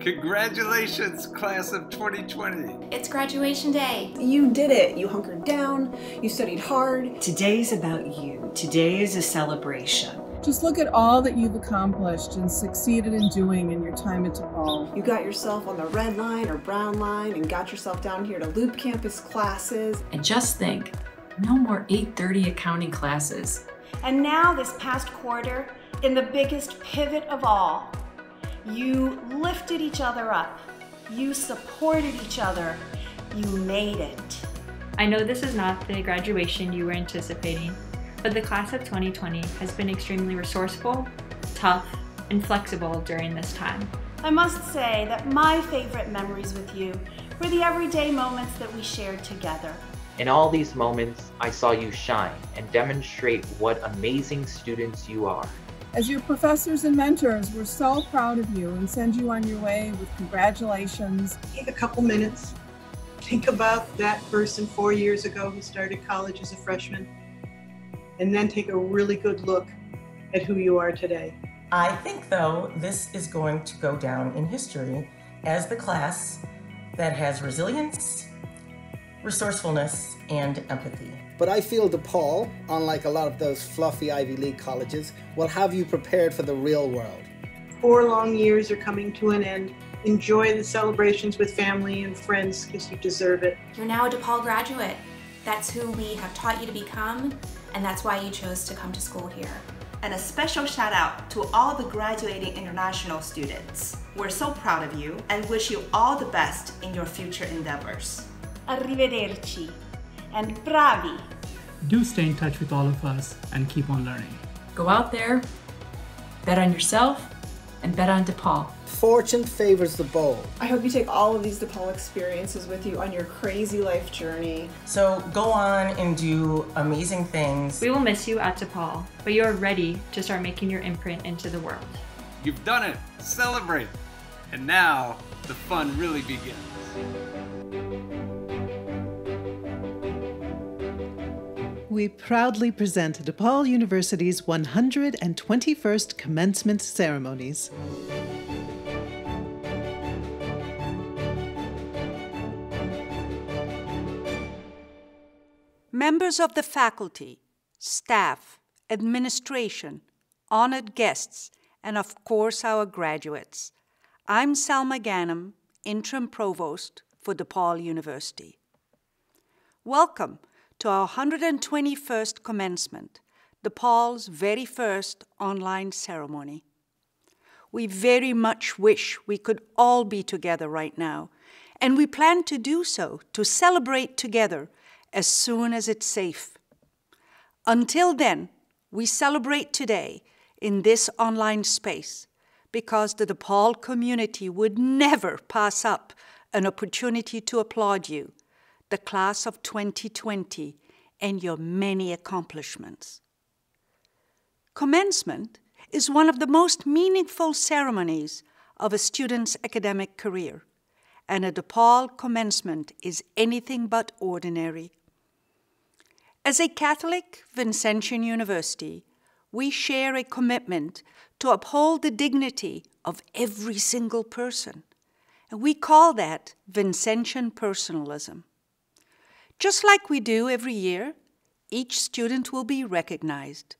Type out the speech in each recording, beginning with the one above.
Congratulations, class of 2020. It's graduation day. You did it. You hunkered down. You studied hard. Today's about you. Today is a celebration. Just look at all that you've accomplished and succeeded in doing in your time at DePaul. You got yourself on the red line or brown line and got yourself down here to Loop Campus classes. And just think, no more 830 accounting classes. And now this past quarter, in the biggest pivot of all, you lifted each other up. You supported each other. You made it. I know this is not the graduation you were anticipating, but the class of 2020 has been extremely resourceful, tough, and flexible during this time. I must say that my favorite memories with you were the everyday moments that we shared together. In all these moments, I saw you shine and demonstrate what amazing students you are. As your professors and mentors, we're so proud of you and send you on your way with congratulations. Take a couple minutes, think about that person four years ago who started college as a freshman, and then take a really good look at who you are today. I think, though, this is going to go down in history as the class that has resilience, resourcefulness, and empathy. But I feel DePaul, unlike a lot of those fluffy Ivy League colleges, will have you prepared for the real world. Four long years are coming to an end. Enjoy the celebrations with family and friends because you deserve it. You're now a DePaul graduate. That's who we have taught you to become, and that's why you chose to come to school here. And a special shout out to all the graduating international students. We're so proud of you and wish you all the best in your future endeavors. Arrivederci and bravi. Do stay in touch with all of us and keep on learning. Go out there, bet on yourself, and bet on DePaul. Fortune favors the bold. I hope you take all of these DePaul experiences with you on your crazy life journey. So go on and do amazing things. We will miss you at DePaul, but you are ready to start making your imprint into the world. You've done it. Celebrate. And now the fun really begins. We proudly present DePaul University's 121st commencement ceremonies. Members of the faculty, staff, administration, honored guests, and of course our graduates. I'm Salma Ghanem, Interim Provost for DePaul University. Welcome to our 121st commencement, DePaul's very first online ceremony. We very much wish we could all be together right now, and we plan to do so to celebrate together as soon as it's safe. Until then, we celebrate today in this online space because the DePaul community would never pass up an opportunity to applaud you, the class of 2020, and your many accomplishments. Commencement is one of the most meaningful ceremonies of a student's academic career, and a DePaul commencement is anything but ordinary. As a Catholic Vincentian University, we share a commitment to uphold the dignity of every single person. And we call that Vincentian personalism. Just like we do every year, each student will be recognized.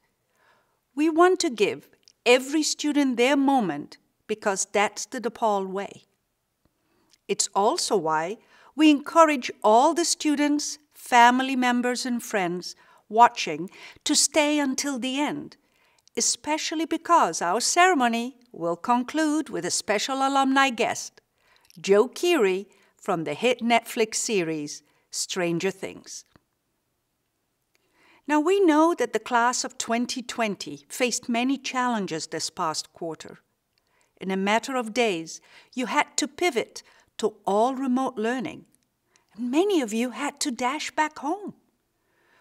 We want to give every student their moment because that's the DePaul way. It's also why we encourage all the students, family members, and friends watching to stay until the end, especially because our ceremony will conclude with a special alumni guest, Joe Keery from the hit Netflix series Stranger Things. Now, we know that the class of 2020 faced many challenges this past quarter. In a matter of days, you had to pivot to all remote learning. And many of you had to dash back home.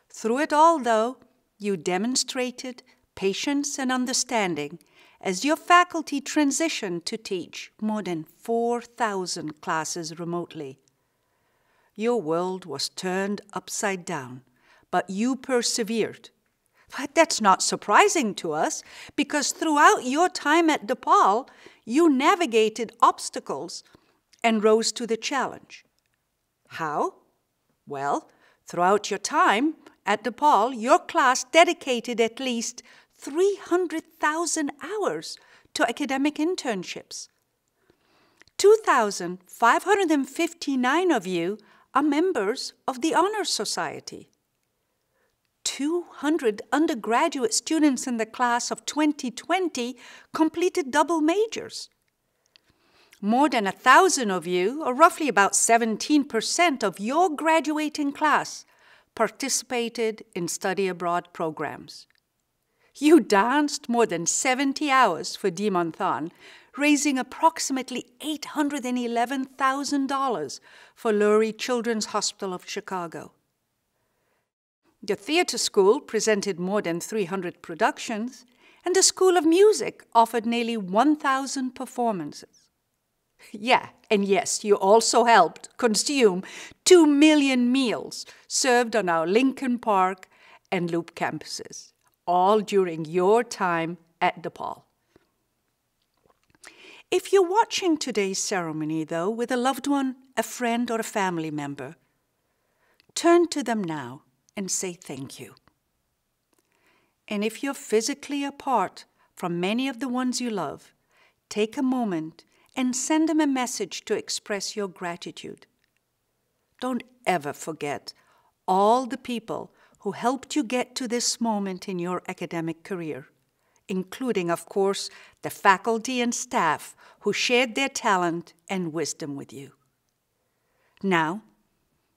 Through it all, though, you demonstrated patience and understanding as your faculty transitioned to teach more than 4,000 classes remotely. Your world was turned upside down, but you persevered. But that's not surprising to us because throughout your time at DePaul, you navigated obstacles and rose to the challenge. How? Well, throughout your time at DePaul, your class dedicated at least 300,000 hours to academic internships. 2,559 of you are members of the Honor Society. 200 undergraduate students in the class of 2020 completed double majors. More than a thousand of you, or roughly about 17% of your graduating class, participated in study abroad programs. You danced more than 70 hours for DemonTHON, raising approximately $811,000 for Lurie Children's Hospital of Chicago. The theater school presented more than 300 productions, and the School of Music offered nearly 1,000 performances. Yeah, and yes, you also helped consume 2 million meals served on our Lincoln Park and Loop campuses, all during your time at DePaul. If you're watching today's ceremony, though, with a loved one, a friend, or a family member, turn to them now and say thank you. And if you're physically apart from many of the ones you love, take a moment and send them a message to express your gratitude. Don't ever forget all the people who helped you get to this moment in your academic career, including, of course, the faculty and staff who shared their talent and wisdom with you. Now,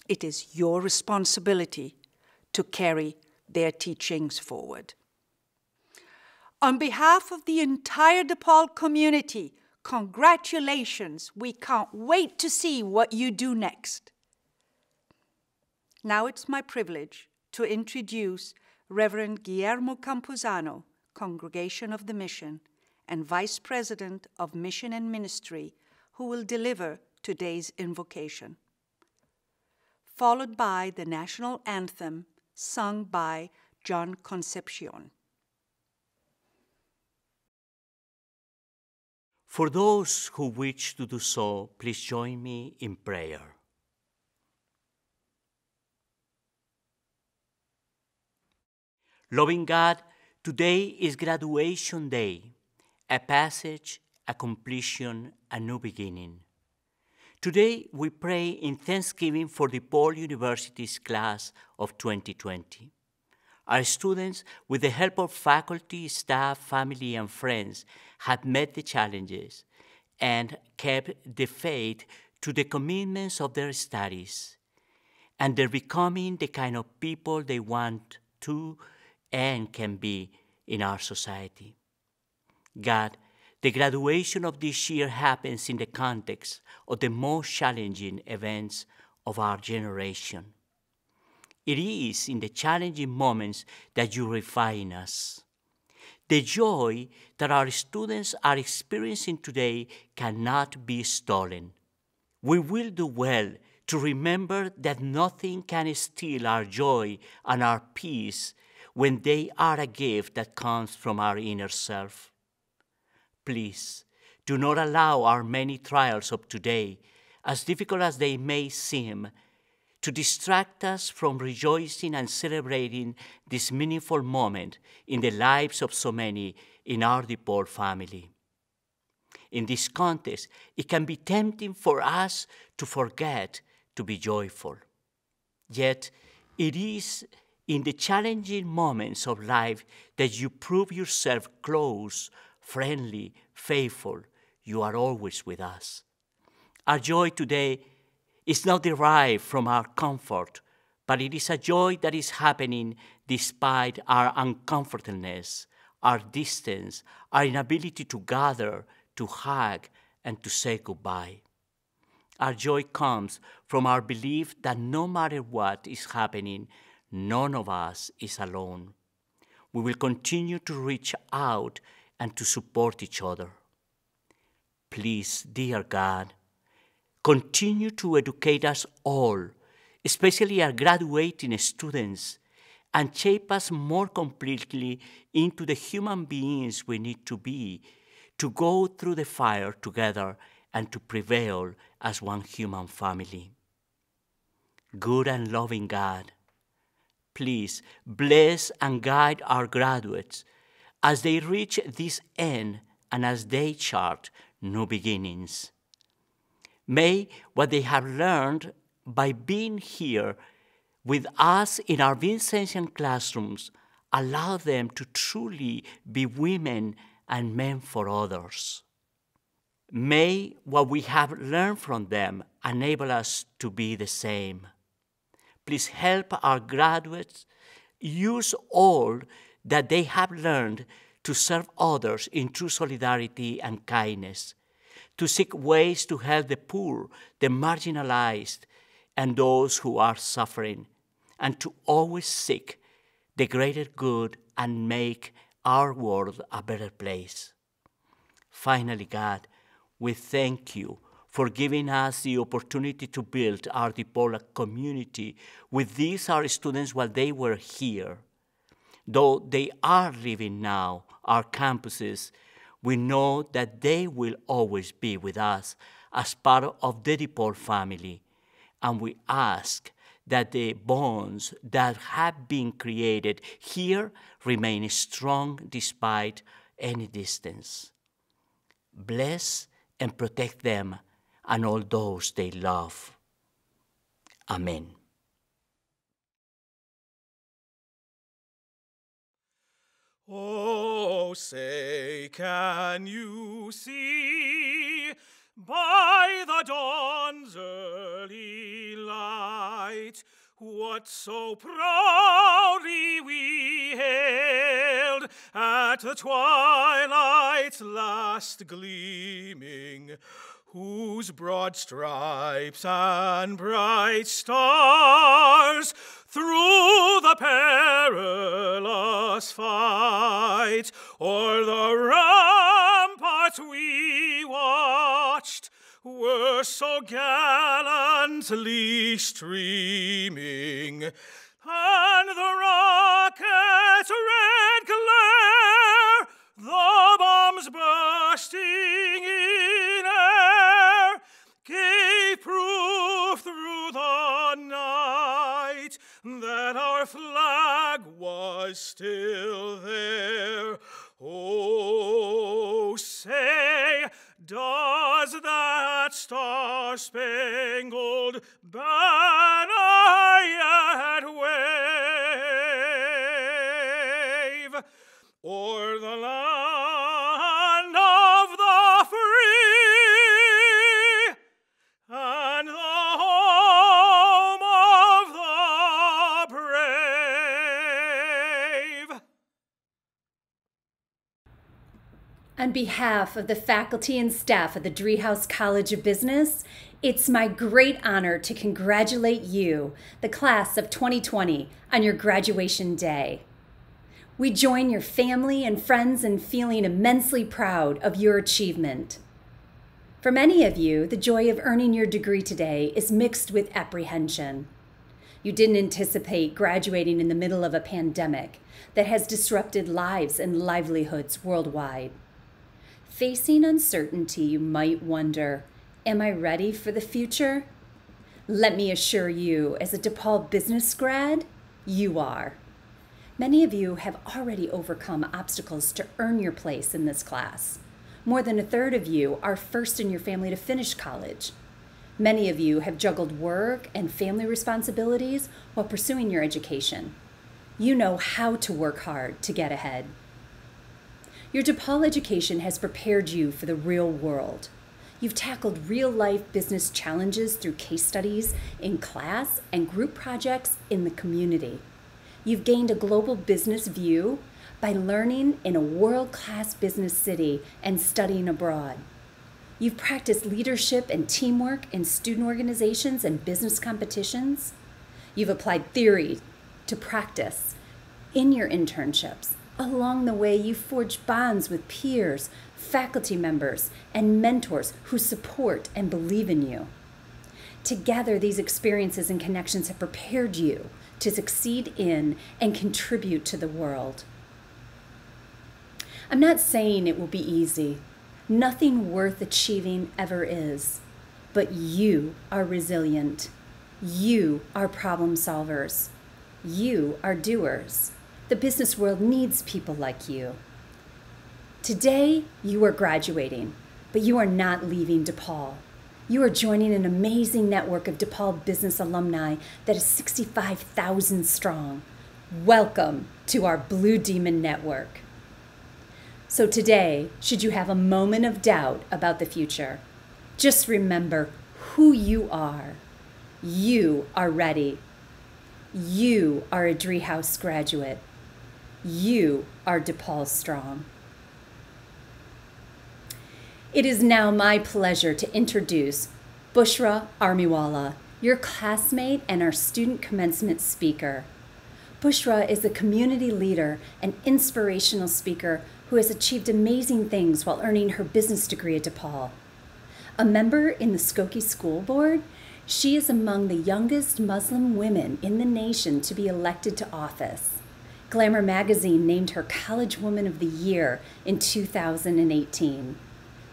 it is your responsibility to carry their teachings forward. On behalf of the entire DePaul community, congratulations. We can't wait to see what you do next. Now it's my privilege to introduce Reverend Guillermo Campuzano, Congregation of the Mission, and Vice President of Mission and Ministry, who will deliver today's invocation. Followed by the national anthem sung by John Concepcion. For those who wish to do so, please join me in prayer. Loving God, today is graduation day, a passage, a completion, a new beginning. Today, we pray in thanksgiving for DePaul University's class of 2020. Our students, with the help of faculty, staff, family, and friends, have met the challenges and kept the faith to the commitments of their studies. And they're becoming the kind of people they want to and can be in our society. God, the graduation of this year happens in the context of the most challenging events of our generation. It is in the challenging moments that you refine us. The joy that our students are experiencing today cannot be stolen. We will do well to remember that nothing can steal our joy and our peace when they are a gift that comes from our inner self. Please, do not allow our many trials of today, as difficult as they may seem, to distract us from rejoicing and celebrating this meaningful moment in the lives of so many in our DePaul family. In this context, it can be tempting for us to forget to be joyful. Yet, it is in the challenging moments of life that you prove yourself close friendly, faithful, you are always with us. Our joy today is not derived from our comfort, but it is a joy that is happening despite our uncomfortableness, our distance, our inability to gather, to hug, and to say goodbye. Our joy comes from our belief that no matter what is happening, none of us is alone. We will continue to reach out and to support each other. Please, dear God, continue to educate us all, especially our graduating students, and shape us more completely into the human beings we need to be to go through the fire together and to prevail as one human family. Good and loving God, please bless and guide our graduates as they reach this end and as they chart new beginnings. May what they have learned by being here with us in our Vincentian classrooms allow them to truly be women and men for others. May what we have learned from them enable us to be the same. Please help our graduates use all that they have learned to serve others in true solidarity and kindness, to seek ways to help the poor, the marginalized, and those who are suffering, and to always seek the greater good and make our world a better place. Finally, God, we thank you for giving us the opportunity to build our DePaul community with these our students while they were here. Though they are leaving now our campuses, we know that they will always be with us as part of the DePaul family, and we ask that the bonds that have been created here remain strong despite any distance. Bless and protect them and all those they love. Amen. Oh, say, can you see by the dawn's early light what so proudly we hailed at the twilight's last gleaming? Whose broad stripes and bright stars through the perilous fight o'er the ramparts we watched were so gallantly streaming, and the rocket's was still there. Oh, say, does that star spangled banner yet wave o'er the land On behalf of the faculty and staff of the Driehaus College of Business, it's my great honor to congratulate you, the class of 2020, on your graduation day. We join your family and friends in feeling immensely proud of your achievement. For many of you, the joy of earning your degree today is mixed with apprehension. You didn't anticipate graduating in the middle of a pandemic that has disrupted lives and livelihoods worldwide. Facing uncertainty, you might wonder Am I ready for the future? Let me assure you, as a DePaul business grad, you are. Many of you have already overcome obstacles to earn your place in this class. More than a third of you are first in your family to finish college. Many of you have juggled work and family responsibilities while pursuing your education. You know how to work hard to get ahead. Your DePaul education has prepared you for the real world. You've tackled real life business challenges through case studies in class and group projects in the community. You've gained a global business view by learning in a world class business city and studying abroad. You've practiced leadership and teamwork in student organizations and business competitions. You've applied theory to practice in your internships. Along the way, you forged bonds with peers, faculty members, and mentors who support and believe in you. Together, these experiences and connections have prepared you to succeed in and contribute to the world. I'm not saying it will be easy. Nothing worth achieving ever is. But you are resilient. You are problem solvers. You are doers. The business world needs people like you. Today, you are graduating, but you are not leaving DePaul. You are joining an amazing network of DePaul business alumni that is 65,000 strong. Welcome to our Blue Demon Network. So, today, should you have a moment of doubt about the future, just remember who you are. You are ready. You are a Driehaus graduate. You are DePaul Strong. It is now my pleasure to introduce Bushra Amiwala, your classmate and our student commencement speaker. Bushra is a community leader and inspirational speaker who has achieved amazing things while earning her business degree at DePaul. A member in the Skokie School Board, she is among the youngest Muslim women in the nation to be elected to office. Glamour magazine named her College Woman of the Year in 2018.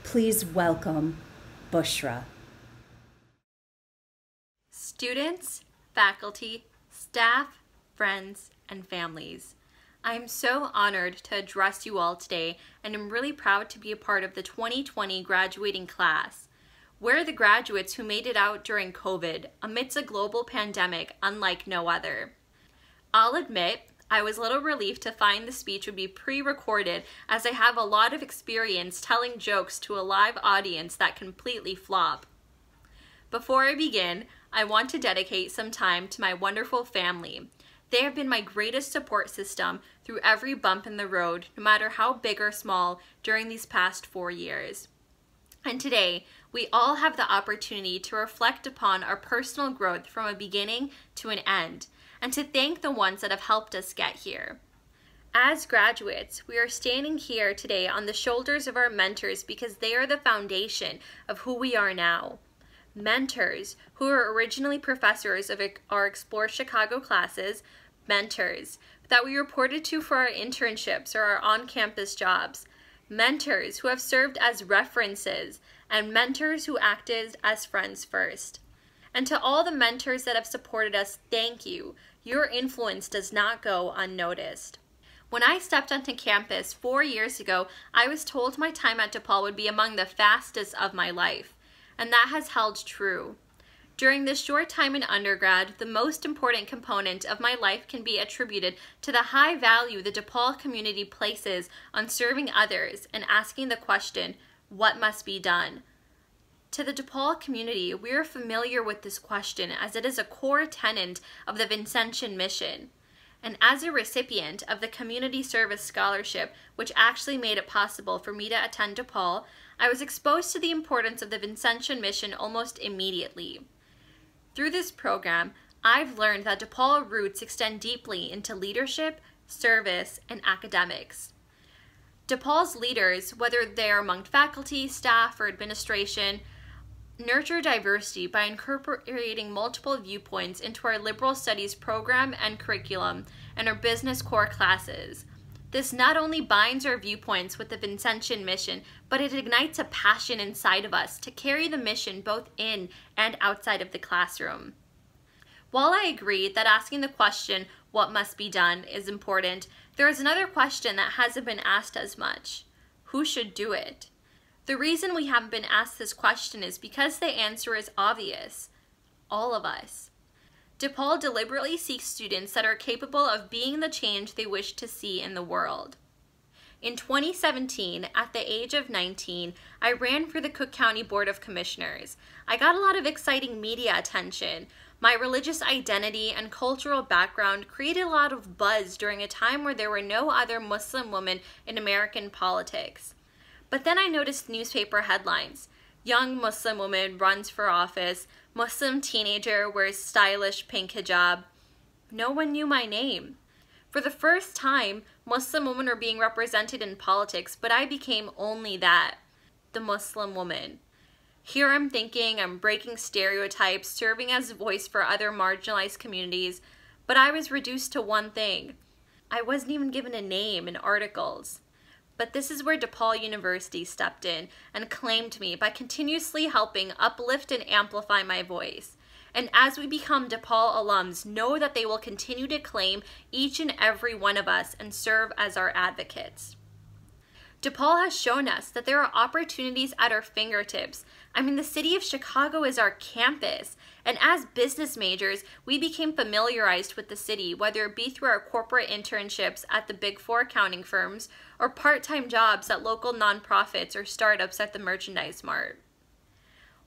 Please welcome Bushra. Students, faculty, staff, friends, and families. I am so honored to address you all today and am really proud to be a part of the 2020 graduating class. We're the graduates who made it out during COVID amidst a global pandemic unlike no other. I'll admit, I was a little relieved to find the speech would be pre-recorded as I have a lot of experience telling jokes to a live audience that completely flop. Before I begin, I want to dedicate some time to my wonderful family. They have been my greatest support system through every bump in the road, no matter how big or small, during these past four years. And today, we all have the opportunity to reflect upon our personal growth from a beginning to an end and to thank the ones that have helped us get here. As graduates, we are standing here today on the shoulders of our mentors because they are the foundation of who we are now. Mentors, who were originally professors of our Explore Chicago classes, mentors that we reported to for our internships or our on campus jobs, mentors who have served as references, and mentors who acted as friends first. And to all the mentors that have supported us, thank you. Your influence does not go unnoticed. When I stepped onto campus four years ago, I was told my time at DePaul would be among the fastest of my life, and that has held true. During this short time in undergrad, the most important component of my life can be attributed to the high value the DePaul community places on serving others and asking the question, what must be done? To the DePaul community, we are familiar with this question as it is a core tenet of the Vincentian mission. And as a recipient of the Community Service Scholarship, which actually made it possible for me to attend DePaul, I was exposed to the importance of the Vincentian mission almost immediately. Through this program, I've learned that DePaul roots extend deeply into leadership, service, and academics. DePaul's leaders, whether they are among faculty, staff, or administration, nurture diversity by incorporating multiple viewpoints into our liberal studies program and curriculum and our business core classes. This not only binds our viewpoints with the Vincentian mission, but it ignites a passion inside of us to carry the mission both in and outside of the classroom. While I agree that asking the question, what must be done, is important, there is another question that hasn't been asked as much. Who should do it? The reason we haven't been asked this question is because the answer is obvious. All of us. DePaul deliberately seeks students that are capable of being the change they wish to see in the world. In 2017, at the age of 19, I ran for the Cook County Board of Commissioners. I got a lot of exciting media attention. My religious identity and cultural background created a lot of buzz during a time where there were no other Muslim women in American politics. But then I noticed newspaper headlines. Young Muslim woman runs for office. Muslim teenager wears stylish pink hijab. No one knew my name. For the first time, Muslim women were being represented in politics, but I became only that the Muslim woman. Here I'm thinking I'm breaking stereotypes, serving as a voice for other marginalized communities, but I was reduced to one thing. I wasn't even given a name in articles. But this is where DePaul University stepped in and claimed me by continuously helping uplift and amplify my voice. And as we become DePaul alums, know that they will continue to claim each and every one of us and serve as our advocates. DePaul has shown us that there are opportunities at our fingertips. I mean, the city of Chicago is our campus. And as business majors, we became familiarized with the city, whether it be through our corporate internships at the big four accounting firms or part time jobs at local nonprofits or startups at the Merchandise Mart.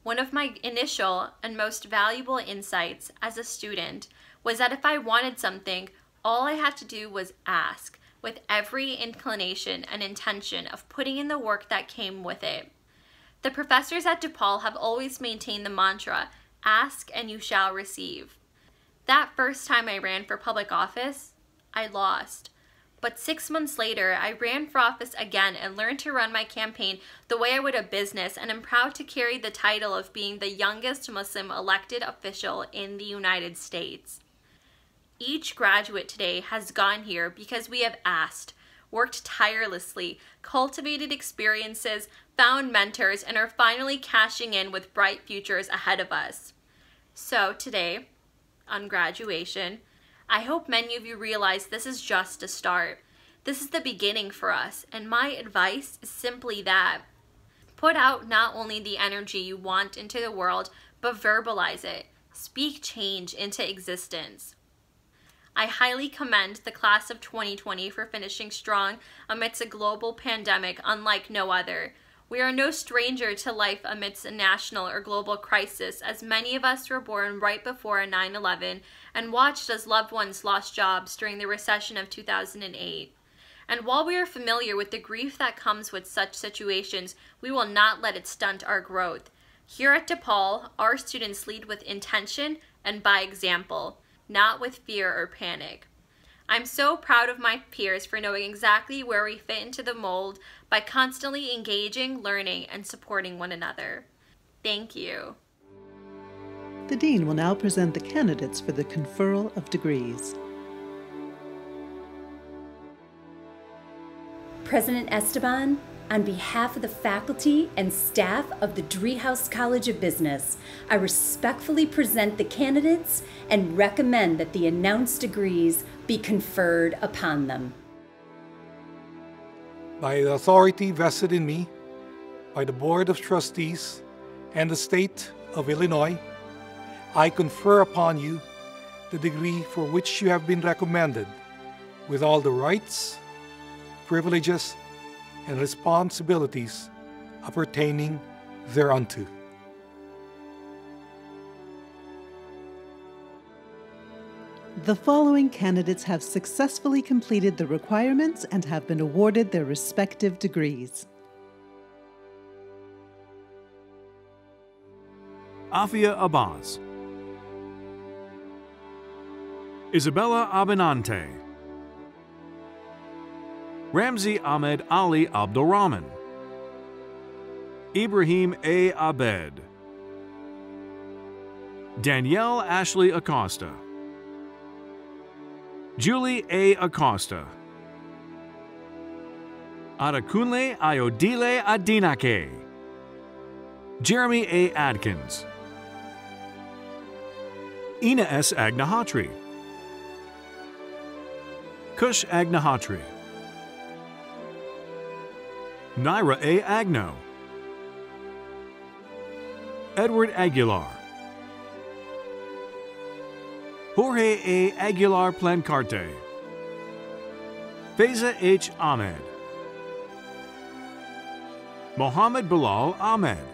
One of my initial and most valuable insights as a student was that if I wanted something, all I had to do was ask with every inclination and intention of putting in the work that came with it. The professors at DePaul have always maintained the mantra ask and you shall receive. That first time I ran for public office, I lost. But six months later, I ran for office again and learned to run my campaign the way I would a business, and am proud to carry the title of being the youngest Muslim elected official in the United States. Each graduate today has gone here because we have asked, worked tirelessly, cultivated experiences, found mentors, and are finally cashing in with bright futures ahead of us. So, today, on graduation, I hope many of you realize this is just a start. This is the beginning for us, and my advice is simply that. Put out not only the energy you want into the world, but verbalize it. Speak change into existence. I highly commend the class of 2020 for finishing strong amidst a global pandemic unlike no other. We are no stranger to life amidst a national or global crisis, as many of us were born right before 9 11 and watched as loved ones lost jobs during the recession of 2008. And while we are familiar with the grief that comes with such situations, we will not let it stunt our growth. Here at DePaul, our students lead with intention and by example not with fear or panic. I'm so proud of my peers for knowing exactly where we fit into the mold by constantly engaging, learning, and supporting one another. Thank you. The Dean will now present the candidates for the conferral of degrees. President Esteban, on behalf of the faculty and staff of the Driehaus College of Business, I respectfully present the candidates and recommend that the announced degrees be conferred upon them. By the authority vested in me by the Board of Trustees and the State of Illinois, I confer upon you the degree for which you have been recommended, with all the rights, privileges, and responsibilities appertaining thereunto. The following candidates have successfully completed the requirements and have been awarded their respective degrees. Afia Abbas, Isabella Abenante, Ramzi Ahmed Ali Abdulrahman, Ibrahim A. Abed, Danielle Ashley Acosta, Julie A. Acosta, Arakunle Ayodile Adinake, Jeremy A. Adkins, Ina S. Agnahatri, Kush Agnahatri, Naira A. Agno, Edward Aguilar, Jorge A. Aguilar Plancarte, Faiza H. Ahmed, Mohammed Bilal Ahmed,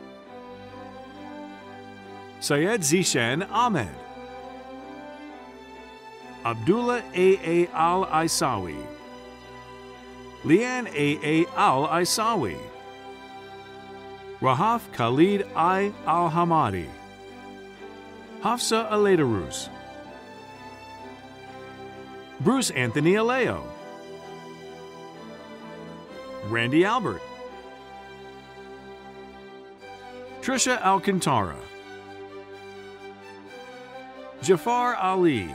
Syed Zishan Ahmed, Abdullah A. A. Al Isawi, Leanne A. Al Isawi, Rahaf Khalid I. Al Hamadi, Hafsa Aledarus, Bruce Anthony Aleo, Randy Albert, Trisha Alcantara, Jafar Ali,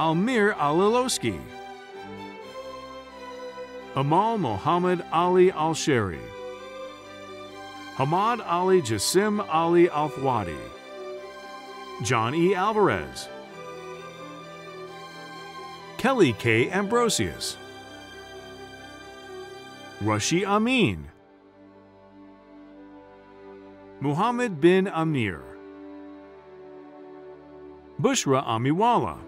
Almir Alilowski, Amal Mohammed Ali Al Sheri, Hamad Ali Jassim Ali Al Thwadi, John E. Alvarez, Kelly K. Ambrosius, Rashi Amin, Muhammad bin Amir, Bushra Amiwala,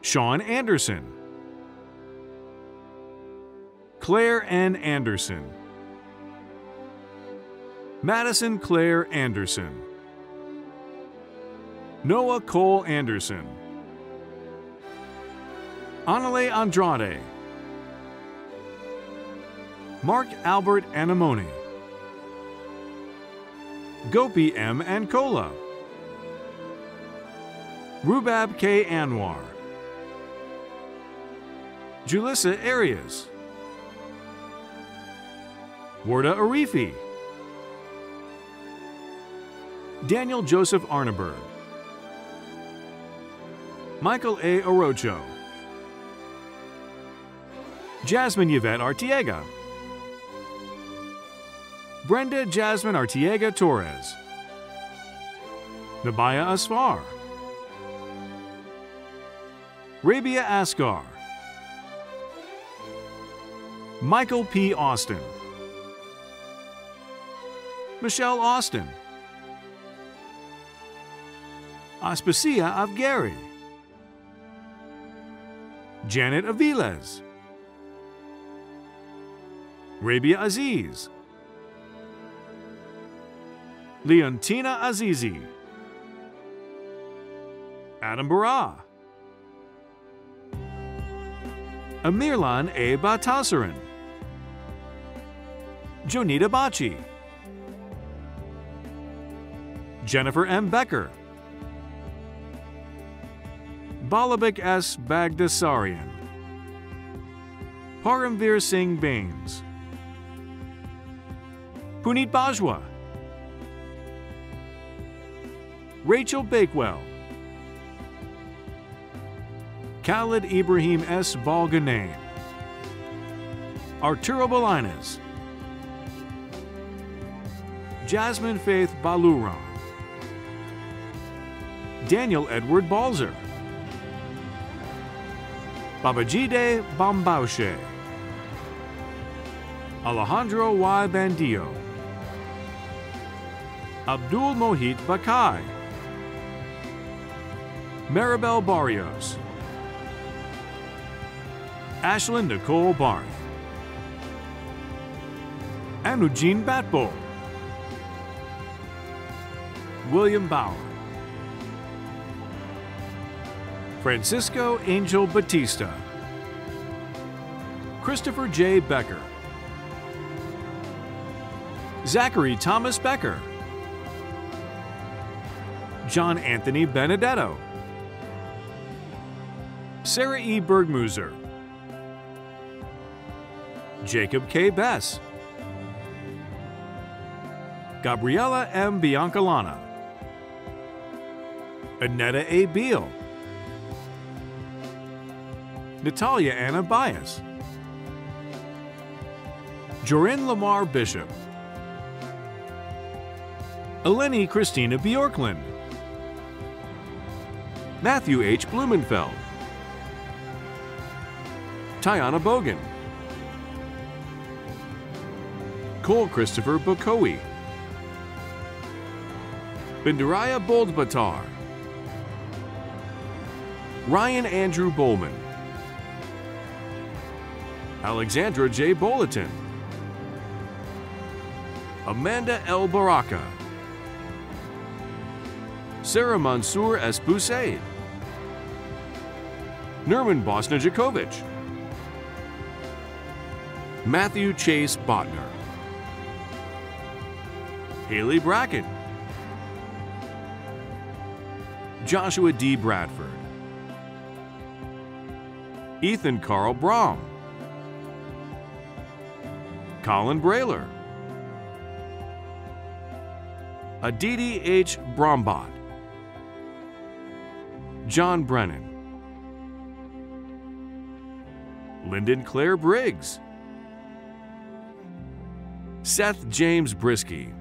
Sean Anderson, Claire N. Anderson, Madison Claire Anderson, Noah Cole Anderson, Anale Andrade, Mark Albert Anamoni, Gopi M. Ankola, Rubab K. Anwar, Julissa Arias, Warda Arifi, Daniel Joseph Arneberg, Michael A. Orocho, Jasmine Yvette Artiega, Brenda Jasmine Artiega Torres, Nabaya Asfar, Rabia Asgar, Michael P. Austin, Michelle Austin, Aspasia Avgari, Janet Aviles, Rabia Aziz, Leontina Azizi, Adam Barah, Amirlan A. Batasaran, Jonita Bachi, Jennifer M. Becker, Balabik S. Bagdasarian, Paramveer Singh Baines, Puneet Bajwa, Rachel Bakewell, Khalid Ibrahim S. Balganain, Arturo Balinas, Jasmine Faith Baluran, Daniel Edward Balzer, Babajide Bambaushe, Alejandro Y. Bandio, Abdul Mohit Bakai, Maribel Barrios, Ashlyn Nicole Barth, Anujin Batbull, William Bauer, Francisco Angel Batista, Christopher J. Becker, Zachary Thomas Becker, John Anthony Benedetto, Sarah E. Bergmuser, Jacob K. Bess, Gabriela M. Biancalana, Anetta A. Beal, Natalia Anna Bias, Jorin Lamar Bishop, Eleni Christina Bjorklund, Matthew H. Blumenfeld, Tiana Bogan, Cole Christopher Bokoe, Bindaraya Boldbatar, Ryan Andrew Bowman, Alexandra J. Bulletin, Amanda L. Baraka, Sarah Mansour S. Busaid, Nerman Bosnajakovic, Matthew Chase Botner, Haley Brackett, Joshua D. Bradford, Ethan Carl Brom, Colin Brailer, Aditi H. Brombot, John Brennan, Lyndon Claire Briggs, Seth James Brisky,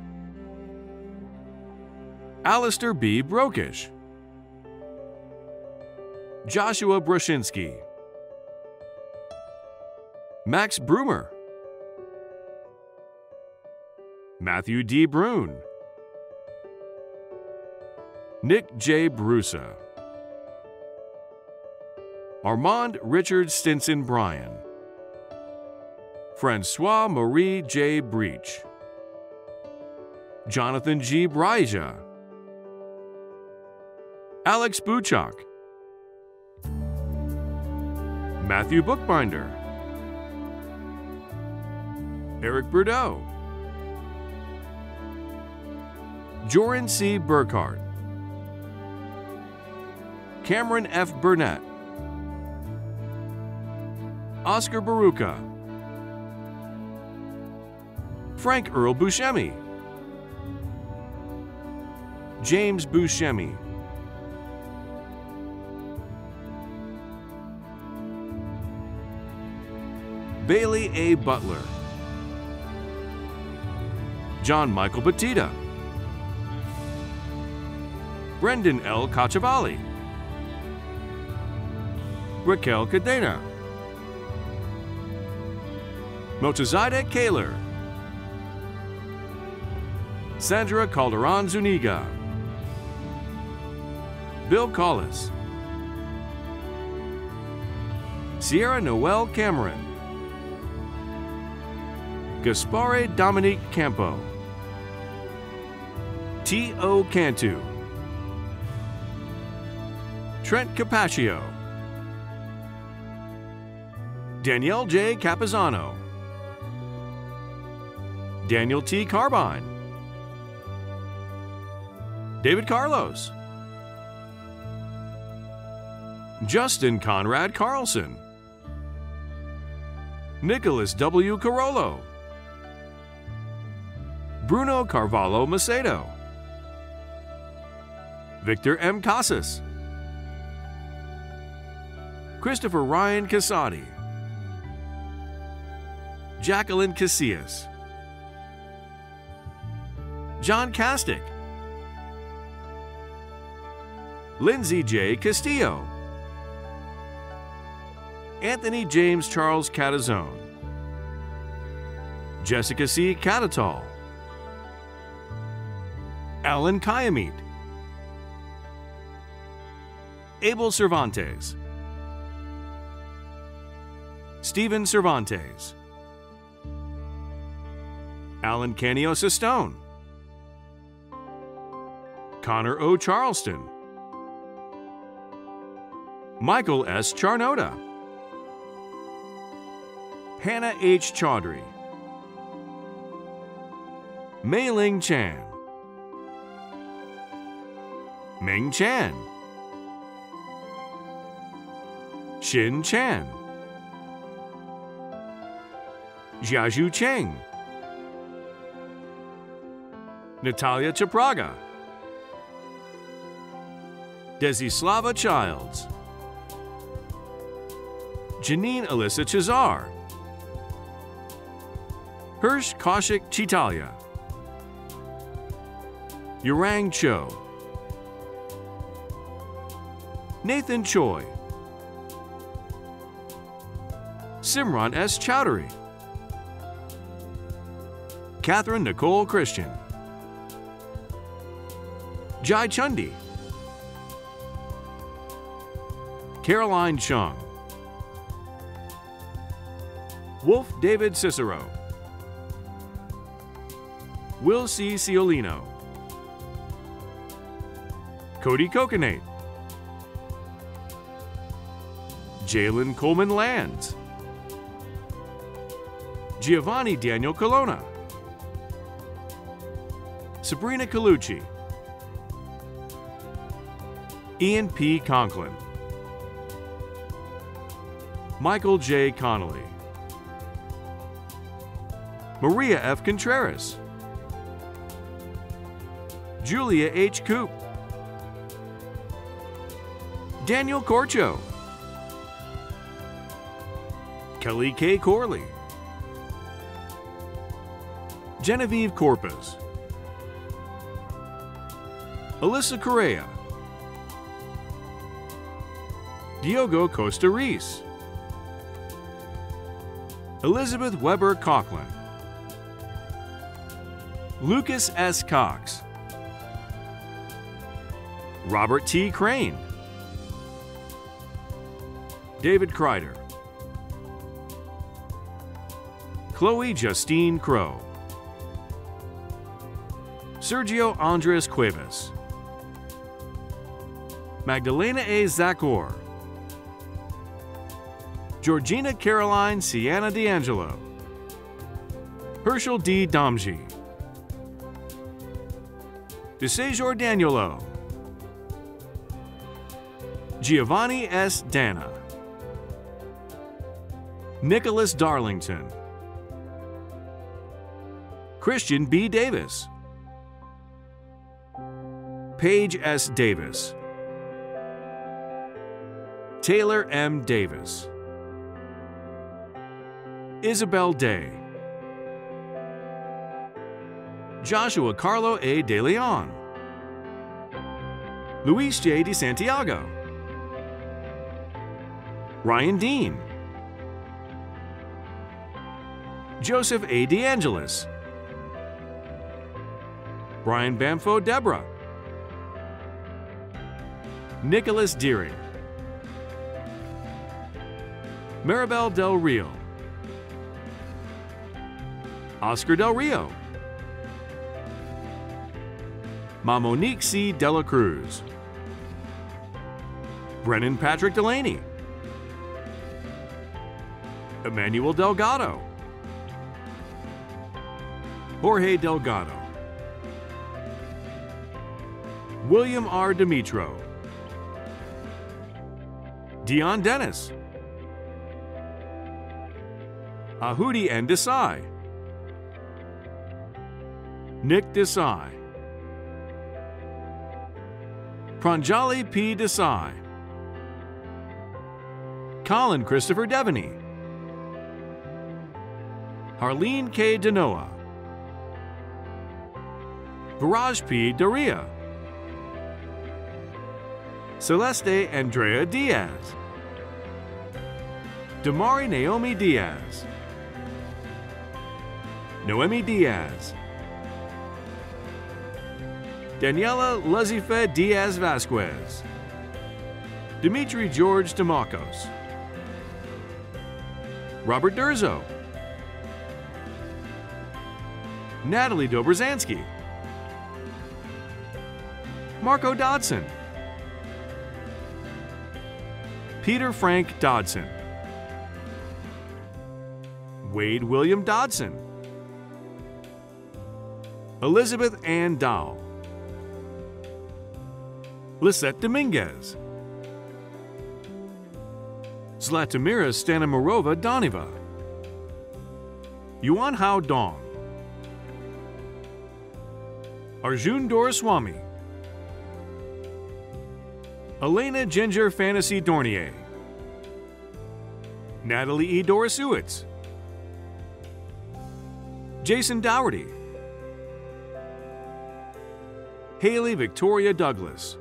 Alistair B. Brokish, Joshua Brushinsky, Max Brumer, Matthew D. Brune, Nick J. Brusa, Armand Richard Stinson Bryan, Francois Marie J. Breach, Jonathan G. Brija, Alex Buchok, Matthew Bookbinder, Eric Bordeaux, Joran C. Burkhardt, Cameron F. Burnett, Oscar Baruka, Frank Earl Buscemi, James Buscemi, Bailey A. Butler, John Michael Batita, Brendan L. Cachavalli, Raquel Cadena, Motazide Kaler, Sandra Calderon Zuniga, Bill Collis, Sierra Noel Cameron, Gaspare Dominique Campo, T.O. Cantu, Trent Capaccio, Danielle J. Capizano, Daniel T. Carbine, David Carlos, Justin Conrad Carlson, Nicholas W. Carollo, Bruno Carvalho Macedo, Victor M. Casas, Christopher Ryan Casati, Jacqueline Casillas, John Castick, Lindsay J. Castillo, Anthony James Charles Catazone, Jessica C. Catatall, Alan Kayamit, Abel Cervantes, Stephen Cervantes, Alan Caniosa Stone, Connor O. Charleston, Michael S. Charnota, Hannah H. Chaudhry, Mei Ling Chan, Ming Chan, Xin Chan, Jiaju Cheng, Natalia Chapraga, Desislava Childs, Janine Alyssa Chazar, Hirsch Kaushik Chitalia, Yurang Cho, Nathan Choi, Simran S. Chowdhury, Catherine Nicole Christian, Jai Chundi, Caroline Chung, Wolf David Cicero, Will C. Ciolino, Cody Coconate, Jalen Coleman Lands, Giovanni Daniel Colonna, Sabrina Colucci, Ian P. Conklin, Michael J. Connolly, Maria F. Contreras, Julia H. Coop, Daniel Corcho, Kelly K. Corley, Genevieve Corpus, Alyssa Correa, Diogo Costa Reese, Elizabeth Weber Coughlin, Lucas S. Cox, Robert T. Crane, David Kreider, Chloe Justine Crow, Sergio Andres Cuevas, Magdalena A. Zakor, Georgina Caroline Sienna D'Angelo, Herschel D. Domji, DeSejor Danielo, Giovanni S. Dana, Nicholas Darlington, Christian B. Davis, Paige S. Davis, Taylor M. Davis, Isabel Day, Joshua Carlo A. De Leon, Luis J. De Santiago, Ryan Dean, Joseph A. DeAngelis, Brian Bamfo Deborah, Nicholas Deering, Maribel Del Rio, Oscar Del Rio, Mamonique C. Dela Cruz, Brennan Patrick Delaney, Emmanuel Delgado, Jorge Delgado, William R. Dimitro, Dion Dennis, Ahudi N. Desai, Nick Desai, Pranjali P. Desai, Colin Christopher Devaney, Harleen K. Denoa, Viraj P. Daria, Celeste Andrea Diaz, Damari Naomi Diaz, Noemi Diaz, Daniela Lazife Diaz Vasquez, Dimitri George Demakos, Robert Durzo, Natalie Dobrzanski, Marco Dodson, Peter Frank Dodson, Wade William Dodson, Elizabeth Ann Dahl, Lisette Dominguez, Zlatimira Stanimirova Doniva, Yuan Hao Dong, Arjun Doraswamy, Elena Ginger Fantasy Dornier, Natalie E. Dorasuitz, Jason Dougherty, Haley Victoria Douglas,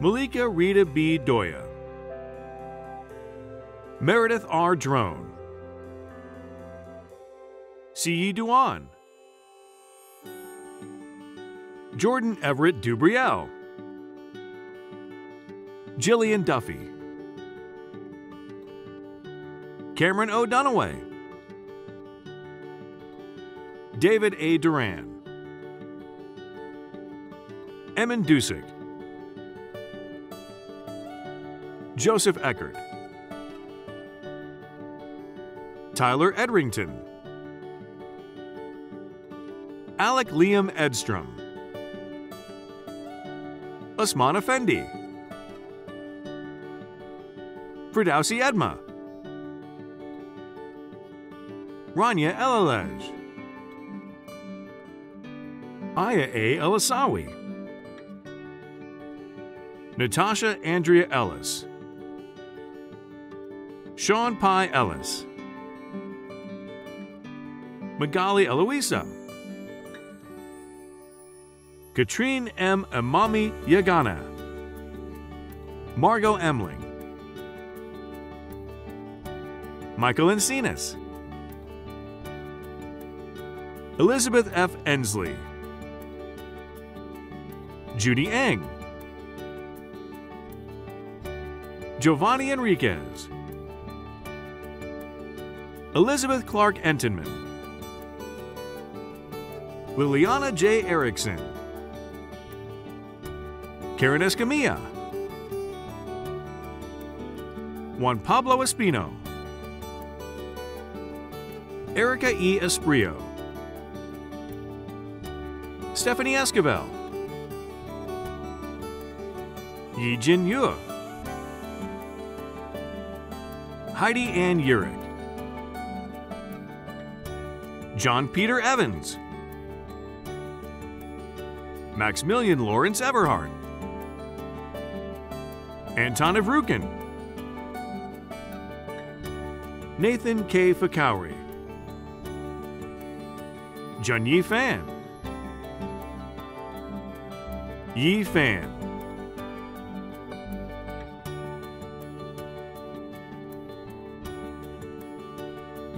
Malika Rita B. Doya, Meredith R. Drone, C.E. Duan, Jordan Everett Dubriel, Jillian Duffy, Cameron O. Dunaway, David A. Duran, Emin Dusick, Joseph Eckert, Tyler Edrington, Alec Liam Edstrom, Osman Effendi, Fridausi Edma, Rania Elalej, Aya A. Elasawi, Natasha Andrea Ellis, Sean Pi Ellis, Magali Eloisa, Katrine M. Amami Yagana, Margot Emling, Michael Encinas, Elizabeth F. Ensley, Judy Eng, Giovanni Enriquez, Elizabeth Clark Entenman, Liliana J. Erickson, Karen Escamilla, Juan Pablo Espino, Erica E. Esprio, Stephanie Esquivel, Yi Jin Yu, Heidi Ann Urick, John Peter Evans, Maximilian Lawrence Everhart, Anton Evrukin, Nathan K. Fakowri, Jun Yi Fan, Yi Fan,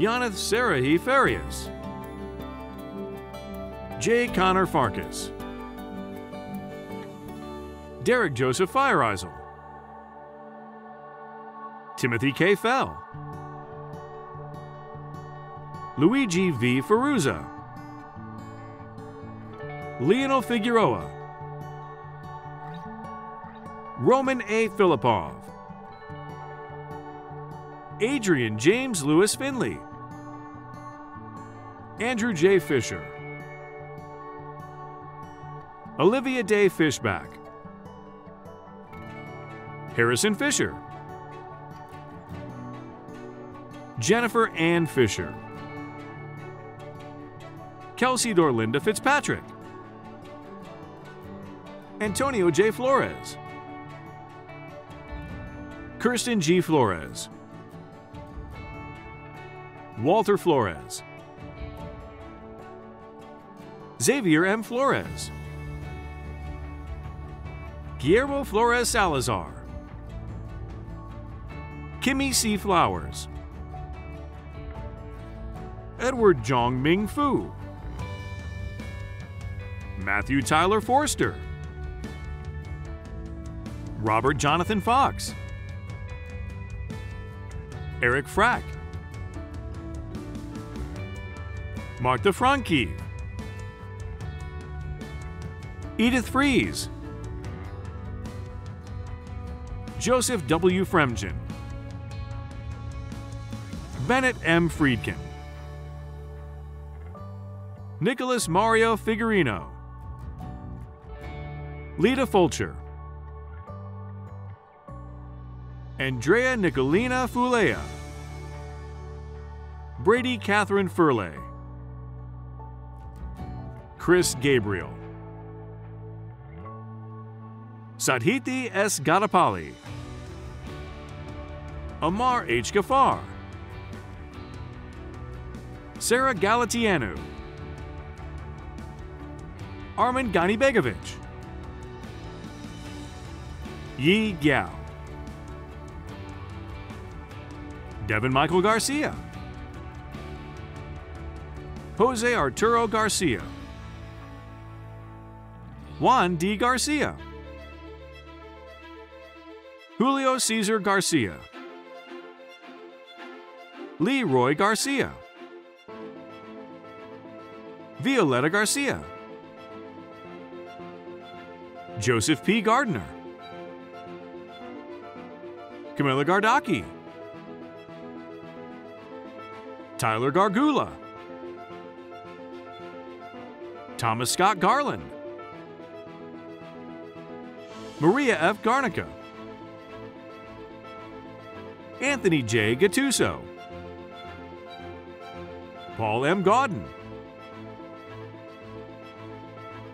Yanath Sarahi Farias, J. Connor Farkas, Derek Joseph Fireisel, Timothy K. Fell, Luigi V. Ferruza, Lionel Figueroa, Roman A. Filipov, Adrian James Lewis Finley, Andrew J. Fisher, Olivia Day Fishback, Harrison Fisher, Jennifer Ann Fisher, Kelsey Dorlinda Fitzpatrick, Antonio J. Flores, Kirsten G. Flores, Walter Flores, Xavier M. Flores, Guillermo Flores Salazar, Kimmy C. Flowers, Edward Jong Ming Fu, Matthew Tyler Forster, Robert Jonathan Fox, Eric Frack, Martha Franke, Edith Fries, Joseph W. Fremgen, Bennett M. Friedkin, Nicholas Mario Figurino, Lita Fulcher, Andrea Nicolina Fulea, Brady Catherine Furley, Chris Gabriel, Sadhiti S. Gadapali, Amar H. Gafar, Sarah Galatianu, Armin Gani Begovich, Yi Giao, Devin Michael Garcia, Jose Arturo Garcia, Juan D. Garcia, Julio Cesar Garcia, Leroy Garcia, Violetta Garcia, Joseph P. Gardner, Camilla Gardaki, Tyler Gargula, Thomas Scott Garland, Maria F. Garnica, Anthony J. Gattuso, Paul M. Godden,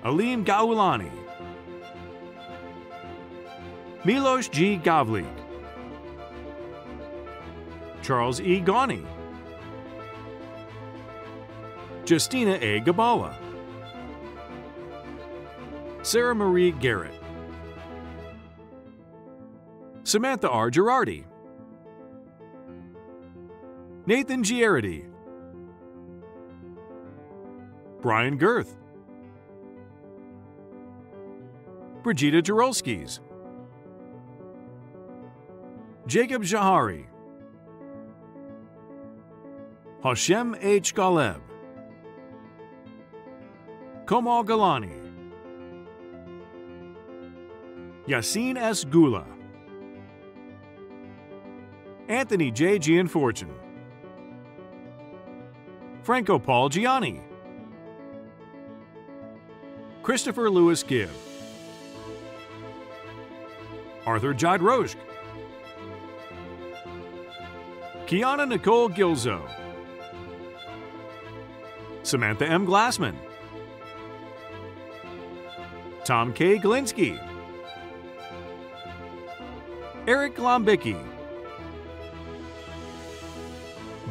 Alim Gaulani, Milos G. Gavlik, Charles E. Gawney, Justina A. Gabala, Sarah Marie Garrett, Samantha R. Girardi, Nathan Giardi, Brian Girth, Brigida Jarolskis, Jacob Jahari, Hashem H. Galeb, Komal Galani, Yassine S. Gula, Anthony J. Gianfortune, Franco Paul Gianni, Christopher Lewis Gibb, Arthur Jodroshk, Kiana Nicole Gilzo, Samantha M. Glassman, Tom K. Glinsky, Eric Lombicki,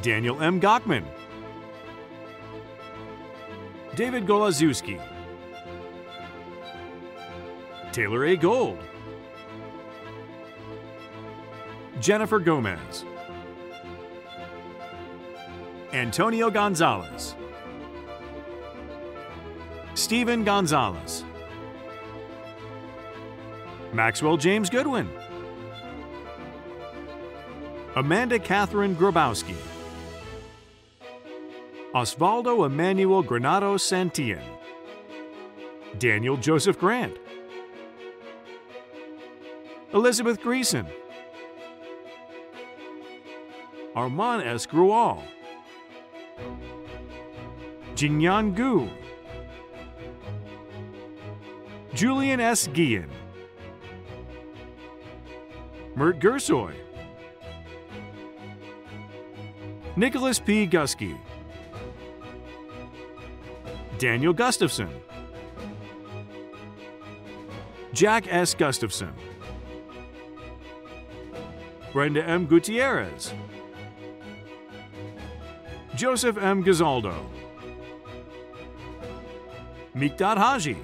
Daniel M. Gockman, David Golazewski, Taylor A. Gold, Jennifer Gomez, Antonio Gonzalez, Stephen Gonzalez, Maxwell James Goodwin, Amanda Catherine Grabowski, Osvaldo Emmanuel Granado Santillan, Daniel Joseph Grant, Elizabeth Greason, Armand S. Grual, Jingyan Gu, Julian S. Guillen, Mert Gersoy, Nicholas P. Gusky, Daniel Gustafson, Jack S. Gustafson, Brenda M. Gutierrez, Joseph M. Gazaldo, Mikdad Haji,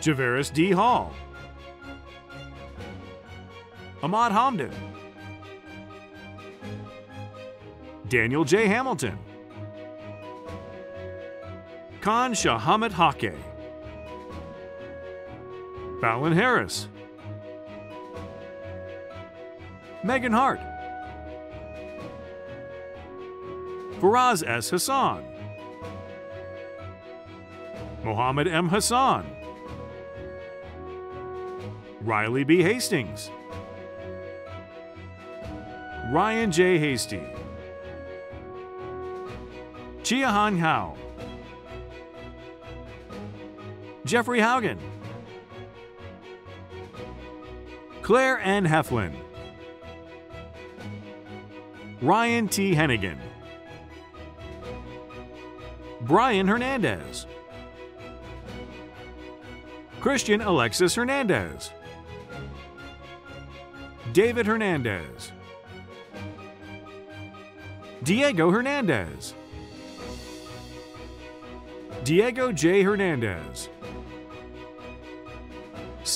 Javaris D. Hall, Ahmad Hamdan, Daniel J. Hamilton, Khan Shahamat Hake, Fallon Harris, Megan Hart, Faraz S. Hassan, Mohammed M. Hassan, Riley B. Hastings, Ryan J. Hasty, Chia Han Hao, Jeffrey Haugen, Claire N. Heflin, Ryan T. Hennigan, Brian Hernandez, Christian Alexis Hernandez, David Hernandez, Diego Hernandez, Diego J. Hernandez,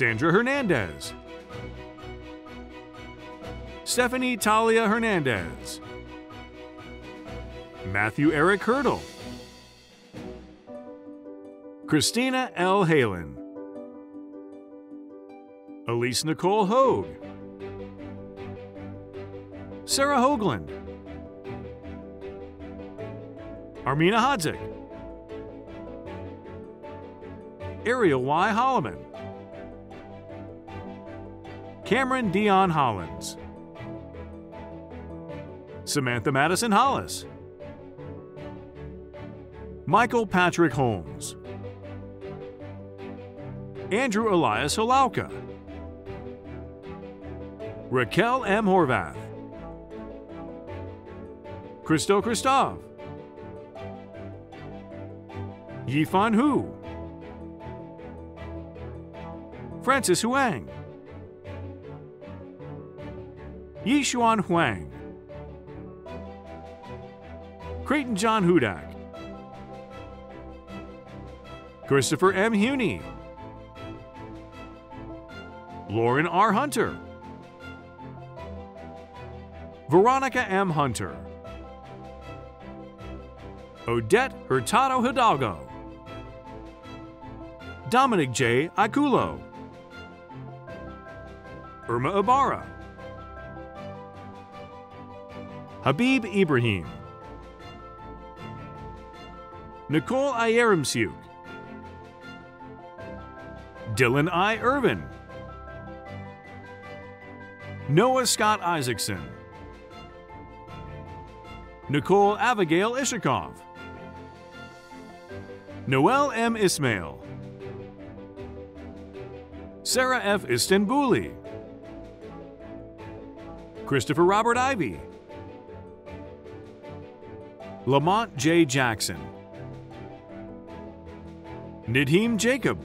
Sandra Hernandez, Stephanie Talia Hernandez, Matthew Eric Hurdle, Christina L. Halen, Elise Nicole Hogue, Sarah Hoagland, Armina Hodzik, Ariel Y. Holloman, Cameron Dion Hollins, Samantha Madison Hollis, Michael Patrick Holmes, Andrew Elias Holauka, Raquel M. Horvath, Christo Christov, Yifan Hu, Francis Huang, Yishuan Huang, Creighton John Hudak, Christopher M. Huney, Lauren R. Hunter, Veronica M. Hunter, Odette Hurtado Hidalgo, Dominic J. Aculo, Irma Ibarra, Habib Ibrahim, Nicole Ayaramsiuk, Dylan I. Irvin, Noah Scott Isaacson, Nicole Abigail Ishikov, Noel M. Ismail, Sarah F. Istanbuli, Christopher Robert Ivy, Lamont J. Jackson, Nidheem Jacob,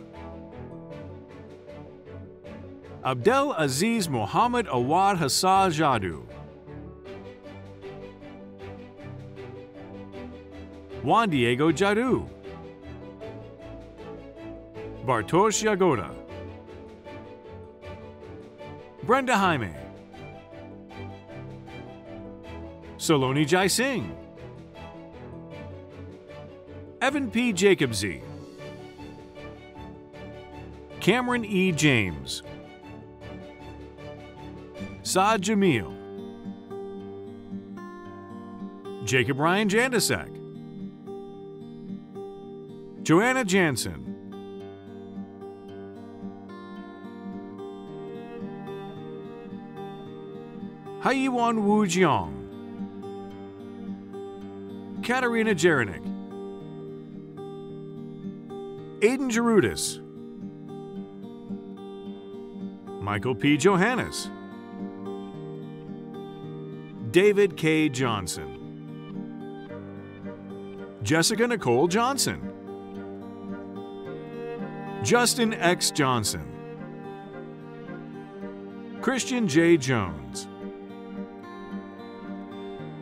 Abdel Aziz Mohammed Awad Hassan Jadu, Juan Diego Jadu, Bartosz Jagoda, Brenda Jaime, Saloni Jai Singh, Evan P. Jacobsy, Cameron E. James, Saad Jamil, Jacob Ryan Jandasek, Joanna Jansen, Haiwan Wu Jiang, Katarina Jaranik, Aiden Gerudis, Michael P. Johannes, David K. Johnson, Jessica Nicole Johnson, Justin X. Johnson, Christian J. Jones,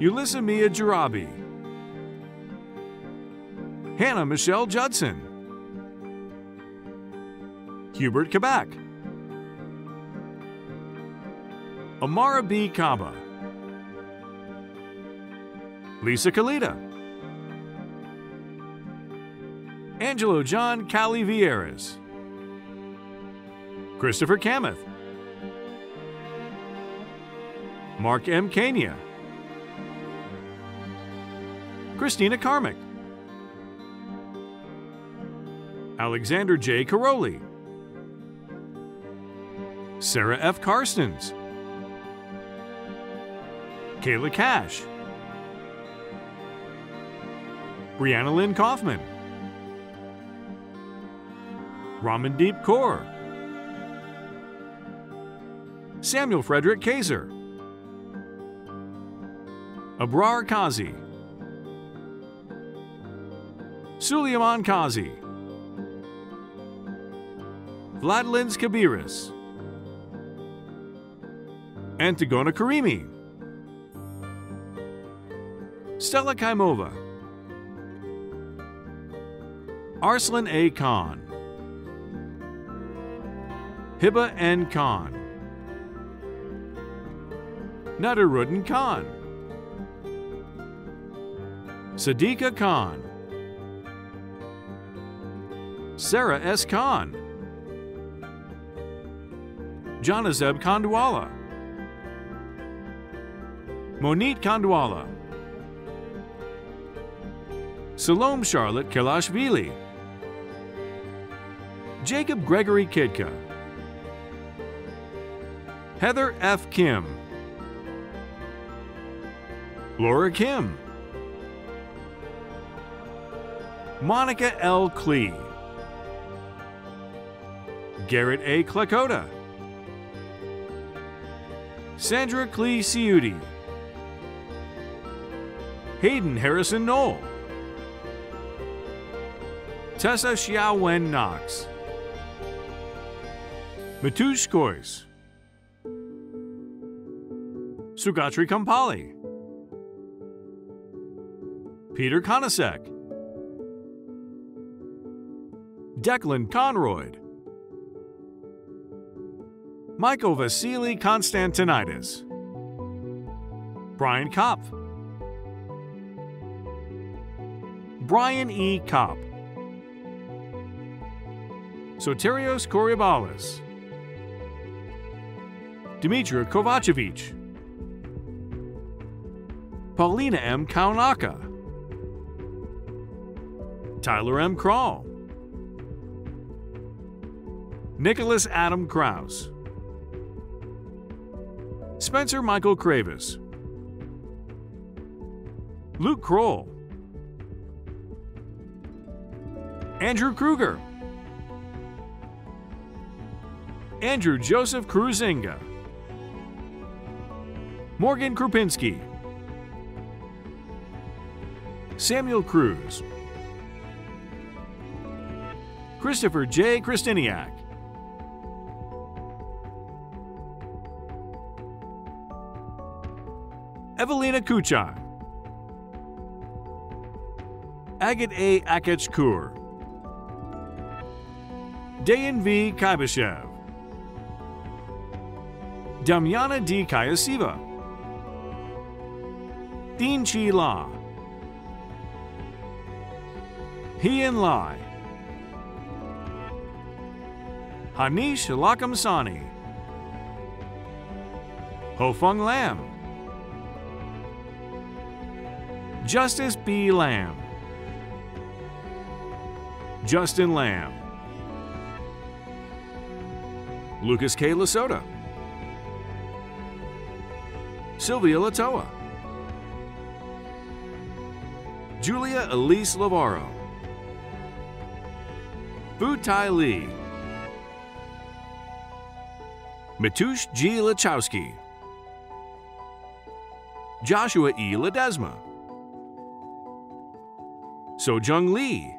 Ulissa Mia Jarabi, Hannah Michelle Judson, Hubert Quebec, Amara B. Kaba, Lisa Kalita, Angelo John Cali Vieras, Christopher Kameth, Mark M. Kania, Christina Carmick, Alexander J. Caroli, Sarah F. Carstens, Kayla Cash, Brianna Lynn Kaufman, Ramandeep Kaur, Samuel Frederick Kaiser, Abrar Kazi, Suleiman Kazi, Vladlins Kabiris, Antigona Karimi, Stella Kaimova, Arslan A. Khan, Hiba N. Khan, Nadarudin Khan, Sadiqa Khan, Sarah S. Khan, Janazeb Kandwala, Monit Kandwala, Salome Charlotte Kelashvili, Jacob Gregory Kidka, Heather F. Kim, Laura Kim, Monica L. Klee, Garrett A. Klakota, Sandra Klee Ciudi, Hayden Harrison Knoll, Tessa Xiaowen Knox, Matush Kois, Sugatri Kampali, Peter Konasek, Declan Conroyd, Michael Vasily Konstantinitis, Brian Kopf, Brian E. Kopp, Soterios Koryabalis, Dimitra Kovacevic, Paulina M. Kaunaka, Tyler M. Krall, Nicholas Adam Kraus, Spencer Michael Kravis, Luke Kroll, Andrew Kruger, Andrew Joseph Kruzinga, Morgan Krupinski, Samuel Cruz, Christopher J. Christiniak, Evelina Kuchak, Agat A. Akechkur, Dayan V. Kaibashev, Damyana D. Kayasiva, Dean Chi La, Hien Lai, Hanish Lakamsani, Ho Fung Lam, Justice B. Lamb, Justin Lamb, Lucas K. Lasota, Sylvia Latoa, Julia Elise Lavaro, Fu Tai Lee, Matush G. Lachowski, Joshua E. Ledesma, Sojung Lee,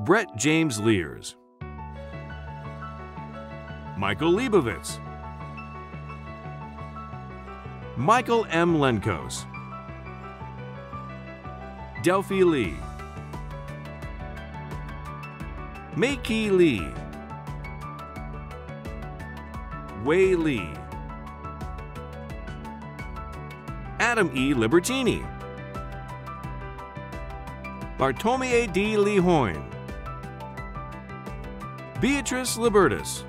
Brett James Lears, Michael Leibovitz, Michael M. Lenkos, Delphi Lee, Meiki Lee, Wei Lee, Adam E. Libertini, Bartolomé D. Lee Hoyne, Beatrice Libertus,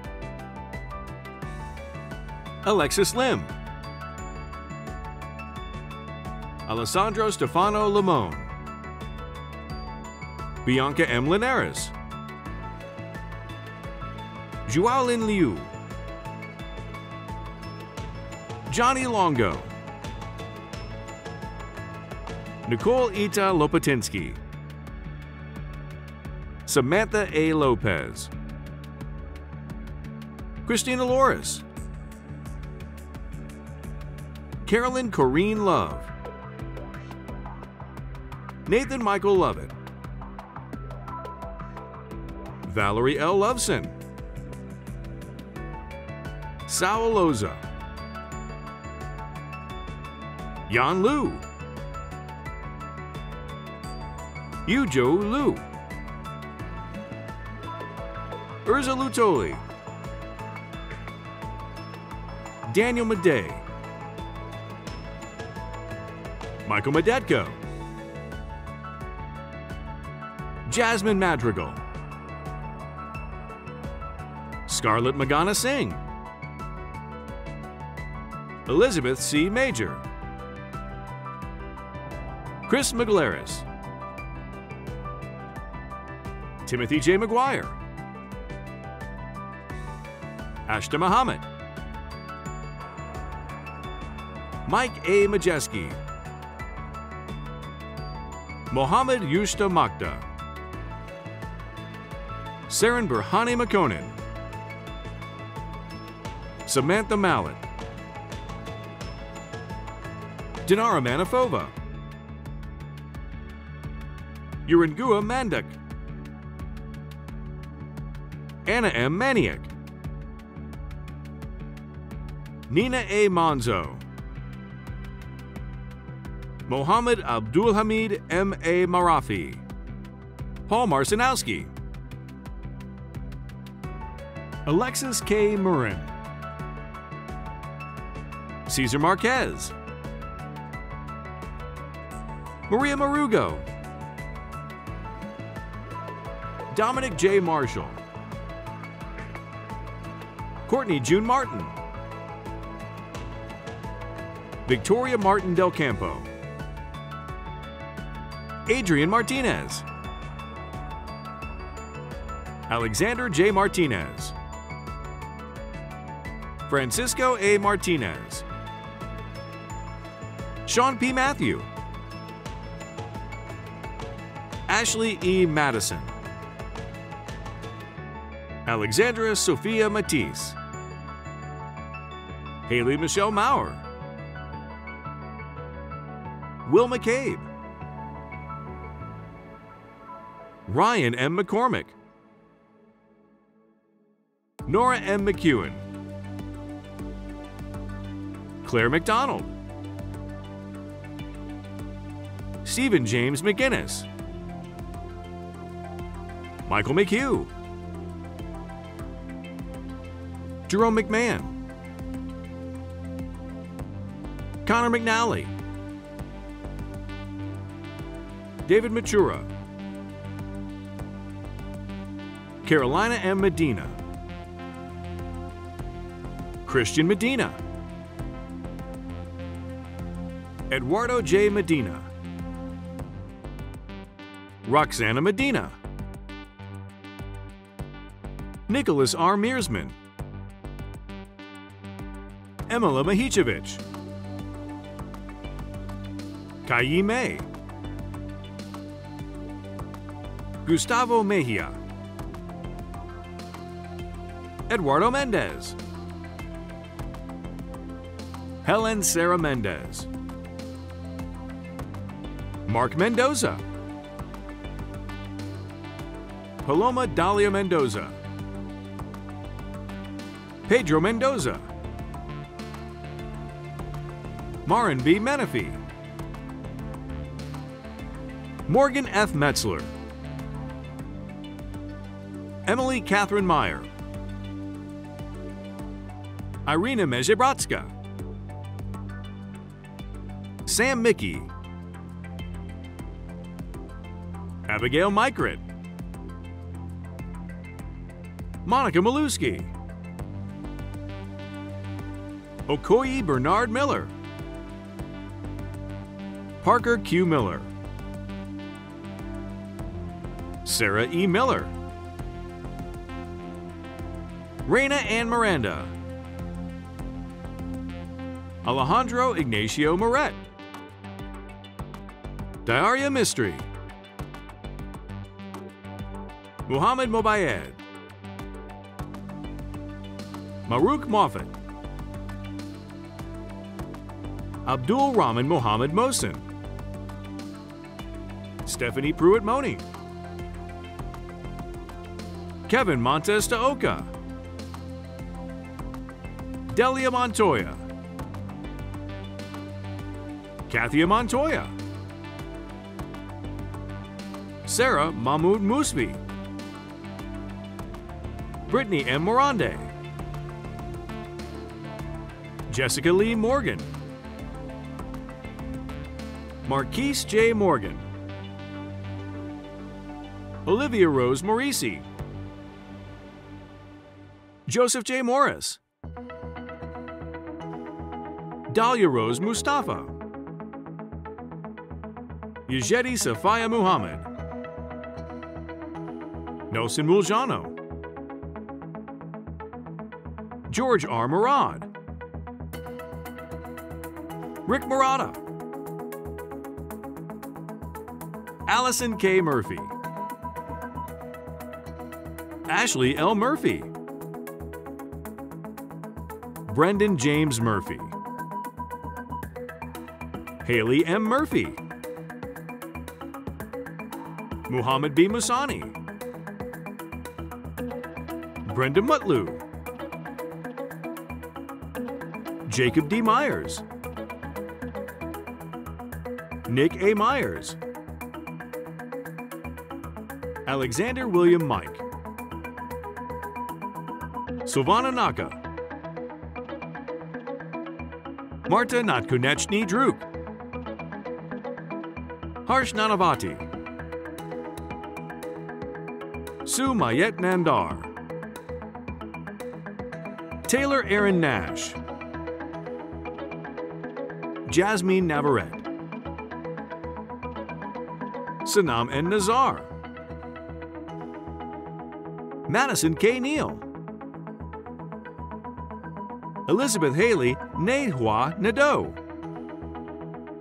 Alexis Lim, Alessandro Stefano Limone, Bianca M. Linares, Joaolin Liu, Johnny Longo, Nicole Ita Lopatinsky, Samantha A. Lopez, Christina Loris, Carolyn Corrine Love, Nathan Michael Lovett, Valerie L. Loveson, Sao Aloza, Yan Lu, Yujo Lu, Urza Lutoli, Daniel Madej, Michael Medetko, Jasmine Madrigal, Scarlett Magana Singh, Elizabeth C. Major, Chris McGlaris, Timothy J. McGuire, Ashta Muhammad, Mike A. Majeski, Mohammed Yushta Makda, Saren Burhani Makonnen, Samantha Mallet, Dinara Manifova, Urangua Mandak, Anna M. Maniak, Nina A. Monzo, Mohammed Abdul Hamid M. A. Marafi, Paul Marcinowski, Alexis K. Marin, Cesar Marquez, Maria Marugo, Dominic J. Marshall, Courtney June Martin, Victoria Martin Del Campo, Adrian Martinez, Alexander J. Martinez, Francisco A. Martinez, Sean P. Matthew, Ashley E. Madison, Alexandra Sophia Matisse, Haley Michelle Maurer, Will McCabe, Ryan M. McCormick, Nora M. McEwen, Claire McDonald, Stephen James McGinnis, Michael McHugh, Jerome McMahon, Connor McNally, David Matura, Carolina M. Medina, Christian Medina, Eduardo J. Medina, Roxana Medina, Nicholas R. Mearsman, Emila Mahicevic, Kai May, Gustavo Mejia, Eduardo Mendez, Helen Sarah Mendez, Mark Mendoza, Paloma Dalia Mendoza, Pedro Mendoza, Marin B. Menifee, Morgan F. Metzler, Emily Catherine Meyer, Irina Mezhebratska, Sam Mickey, Abigail Mikrit, Monica Maluski, Okoye Bernard Miller, Parker Q. Miller, Sarah E. Miller, Reina Ann Miranda, Alejandro Ignacio Moret, Diaria Mystery, Muhammad Mobayed, Maruk Moffat, Abdul Rahman Mohammed Mohsin, Stephanie Pruitt Moni, Kevin Montes de Oca, Delia Montoya, Kathia Montoya, Sarah Mahmoud Musbi, Brittany M. Morande, Jessica Lee Morgan, Marquise J. Morgan, Olivia Rose Morisi, Joseph J. Morris, Dahlia Rose Mustafa, Yejedi Safaya Muhammad, Nelson Muljano, George R. Murad, Rick Murata, Allison K. Murphy, Ashley L. Murphy, Brendan James Murphy, Haley M. Murphy, Muhammad B. Musani, Brenda Mutlu, Jacob D. Myers, Nick A. Myers, Alexander William Mike, Silvana Naka, Marta Natkunechny Druk, Harsh Nanavati, Sue Mayet Nandar, Taylor Aaron Nash, Jasmine Navarette, Sanam N. Nazar, Madison K. Neal, Elizabeth Haley Nehua Nadeau,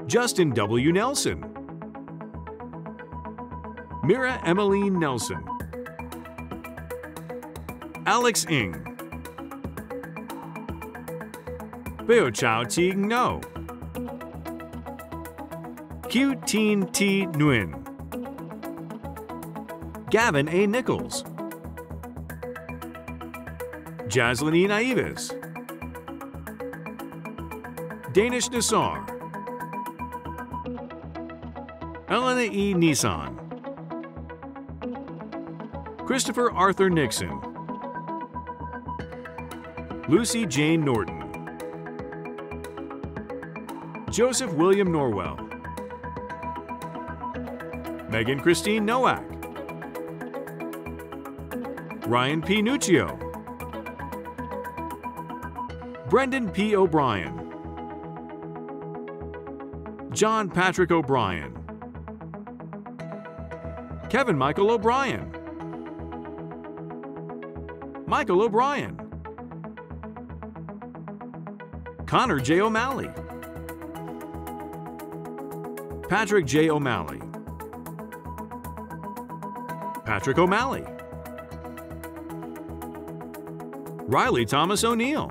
Justin W. Nelson, Mira Emmeline Nelson, Alex Ng, Beo Chao Ting No, Q Teen T Nguyen, Gavin A. Nichols, Jaslanine Aives, Danish Nassar, Elena E. Nissan, Christopher Arthur Nixon, Lucy Jane Norton, Joseph William Norwell, Megan Christine Nowak, Ryan P. Nuccio, Brendan P. O'Brien, John Patrick O'Brien, Kevin Michael O'Brien, Michael O'Brien, Connor J. O'Malley, Patrick J. O'Malley, Patrick O'Malley, Riley Thomas O'Neill,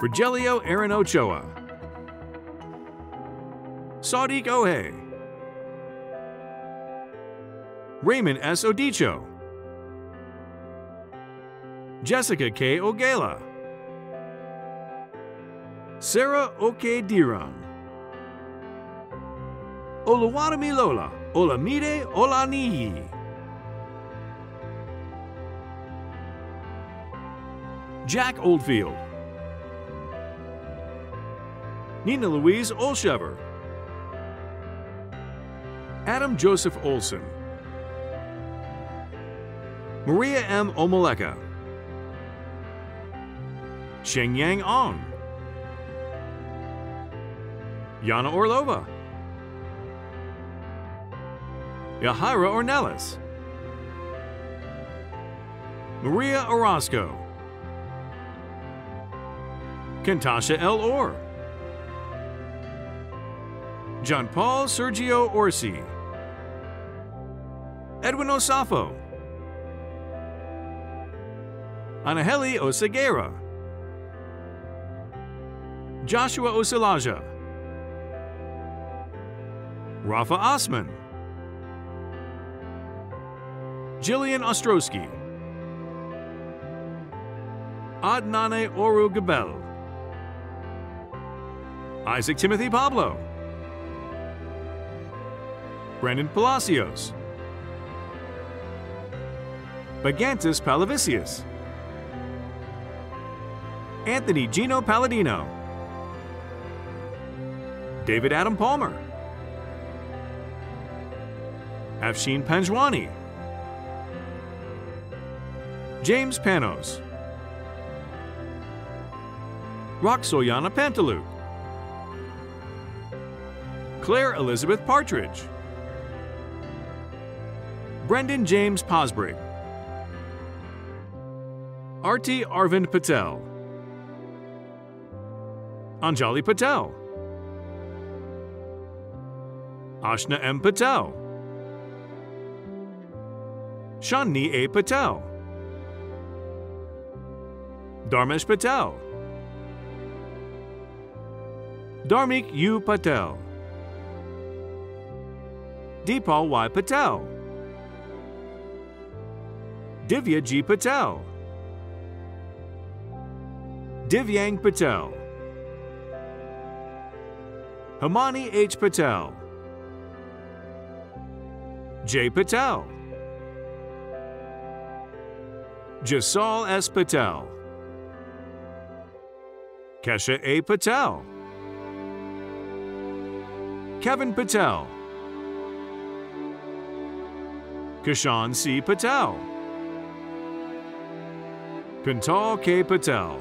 Rogelio Aaron Ochoa, Sadiq Ohe, Raymond S. Odicho, Jessica K. Ogela, Sarah Oke Dirang, Oluwadami Lola, Olamide Olaniyi, Jack Oldfield, Nina Louise Olshever, Adam Joseph Olson, Maria M. Omoleka, Shengyang Ong, Yana Orlova, Yahira Ornelas, Maria Orozco, Kentasha L. Orr, John Paul Sergio Orsi, Edwin Osafo, Anaheli Oseguera, Joshua Osilaja, Rafa Osman, Jillian Ostrowski, Adnane Oru Gabel, Isaac Timothy Pablo, Brendan Palacios, Bagantis Palavicius, Anthony Gino Palladino, David Adam Palmer, Afshin Panjwani, James Panos, Roxoyana Pantaluk, Claire Elizabeth Partridge, Brendan James Posbrig, Arti Arvind Patel, Anjali Patel, Ashna M. Patel, Shanni A. Patel, Dharmesh Patel, Dharmik U. Patel. Deepal Y. Patel. Divya G. Patel. Divyang Patel. Hamani H. Patel. Jay Patel. Jasal S. Patel. Kesha A. Patel. Kevin Patel. Kashan C. Patel. Kuntal K. Patel.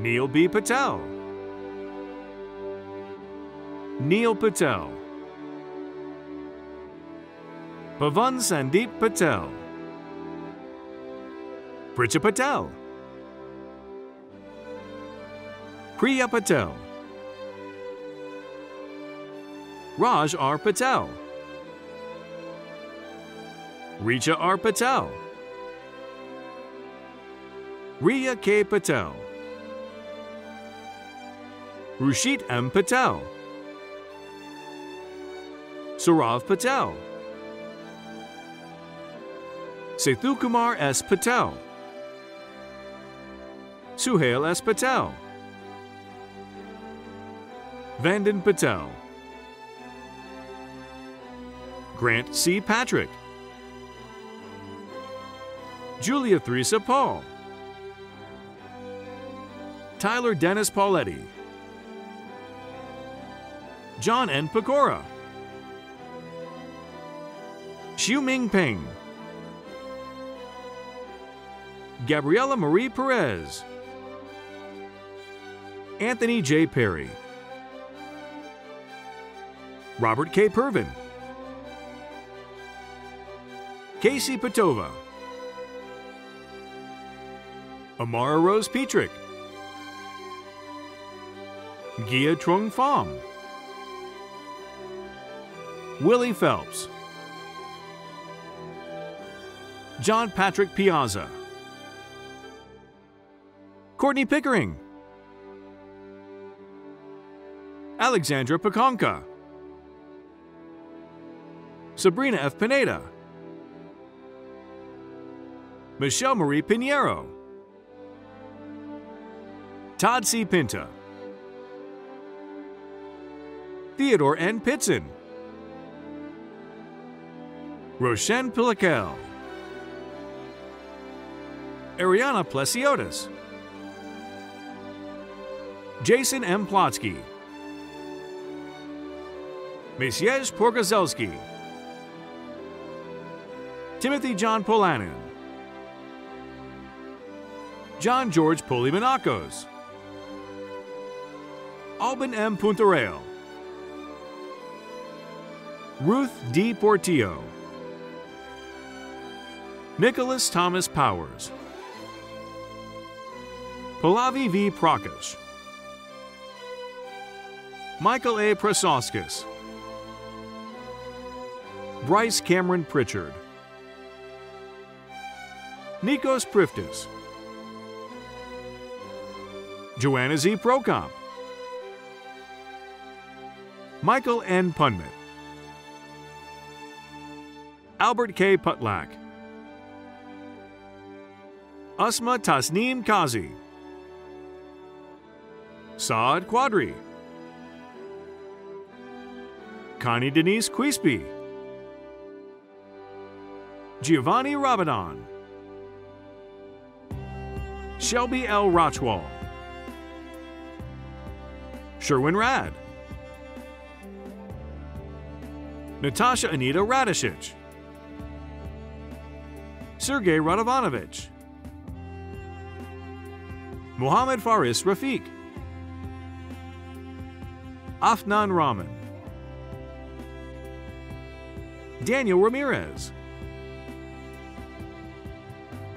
Neil B. Patel. Neil Patel. Pavan Sandeep Patel. Pricha Patel. Priya Patel. Raj R. Patel. Richa R. Patel. Ria K. Patel. Rushit M. Patel. Surav Patel. Sethu Kumar S. Patel. Suhail S. Patel. Vandan Patel. Grant C. Patrick. Julia Theresa Paul. Tyler Dennis Pauletti. John N. Pecora. Xiu Ming Peng. Gabriela Marie Perez. Anthony J. Perry. Robert K. Pervin. Casey Patova. Amara Rose Petrick. Gia Trung Pham. Willie Phelps. John Patrick Piazza. Courtney Pickering. Alexandra Pakonka. Sabrina F. Pineda. Michelle Marie Pinheiro. Todd C. Pinta. Theodore N. Pitson. Roshan Pilikel. Ariana Plesiotis. Jason M. Plotsky. Mesiej Porgazelski. Timothy John Polanin. John George Polimanakos. Alban M. Puntareo. Ruth D. Portillo. Nicholas Thomas Powers. Pallavi V. Prakash. Michael A. Prasoskis. Bryce Cameron Pritchard. Nikos Priftis. Joanna Z. Prokop. Michael N. Punmit. Albert K. Putlak. Asma Tasneem Kazi. Saad Quadri. Connie Denise Quispe. Giovanni Rabadon. Shelby L. Rochwall. Sherwin Rad. Natasha Anita Radishich. Sergei Radovanovich. Muhammad Faris Rafiq. Afnan Rahman. Daniel Ramirez.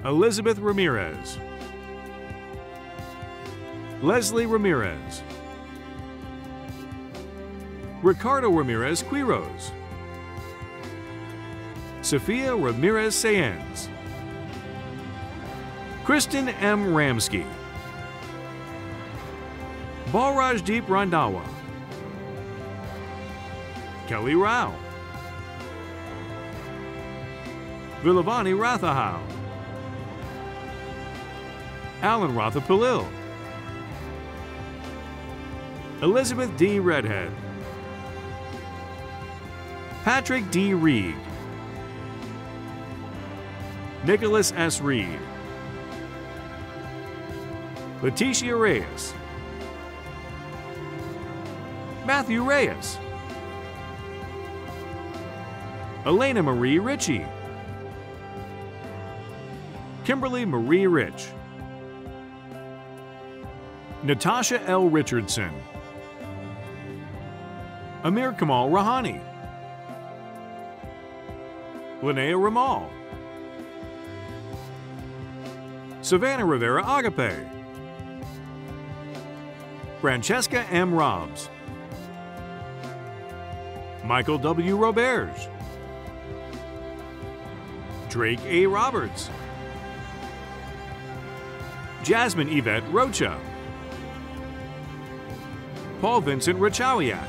Elizabeth Ramirez. Leslie Ramirez. Ricardo Ramirez Quiros. Sophia Ramirez Sayens. Kristen M. Ramsky. Balraj Deep Randawa, Kelly Rao, Vilavani Rathahau, Alan Rathapalil, Elizabeth D. Redhead, Patrick D. Reed, Nicholas S. Reed, Leticia Reyes, Matthew Reyes, Elena Marie Ritchie, Kimberly Marie Rich, Natasha L. Richardson, Amir Kamal Rahani, Linnea Ramal, Savannah Rivera Agape, Francesca M. Robs, Michael W. Roberge, Drake A. Roberts, Jasmine Yvette Rocha, Paul Vincent Rachawiak,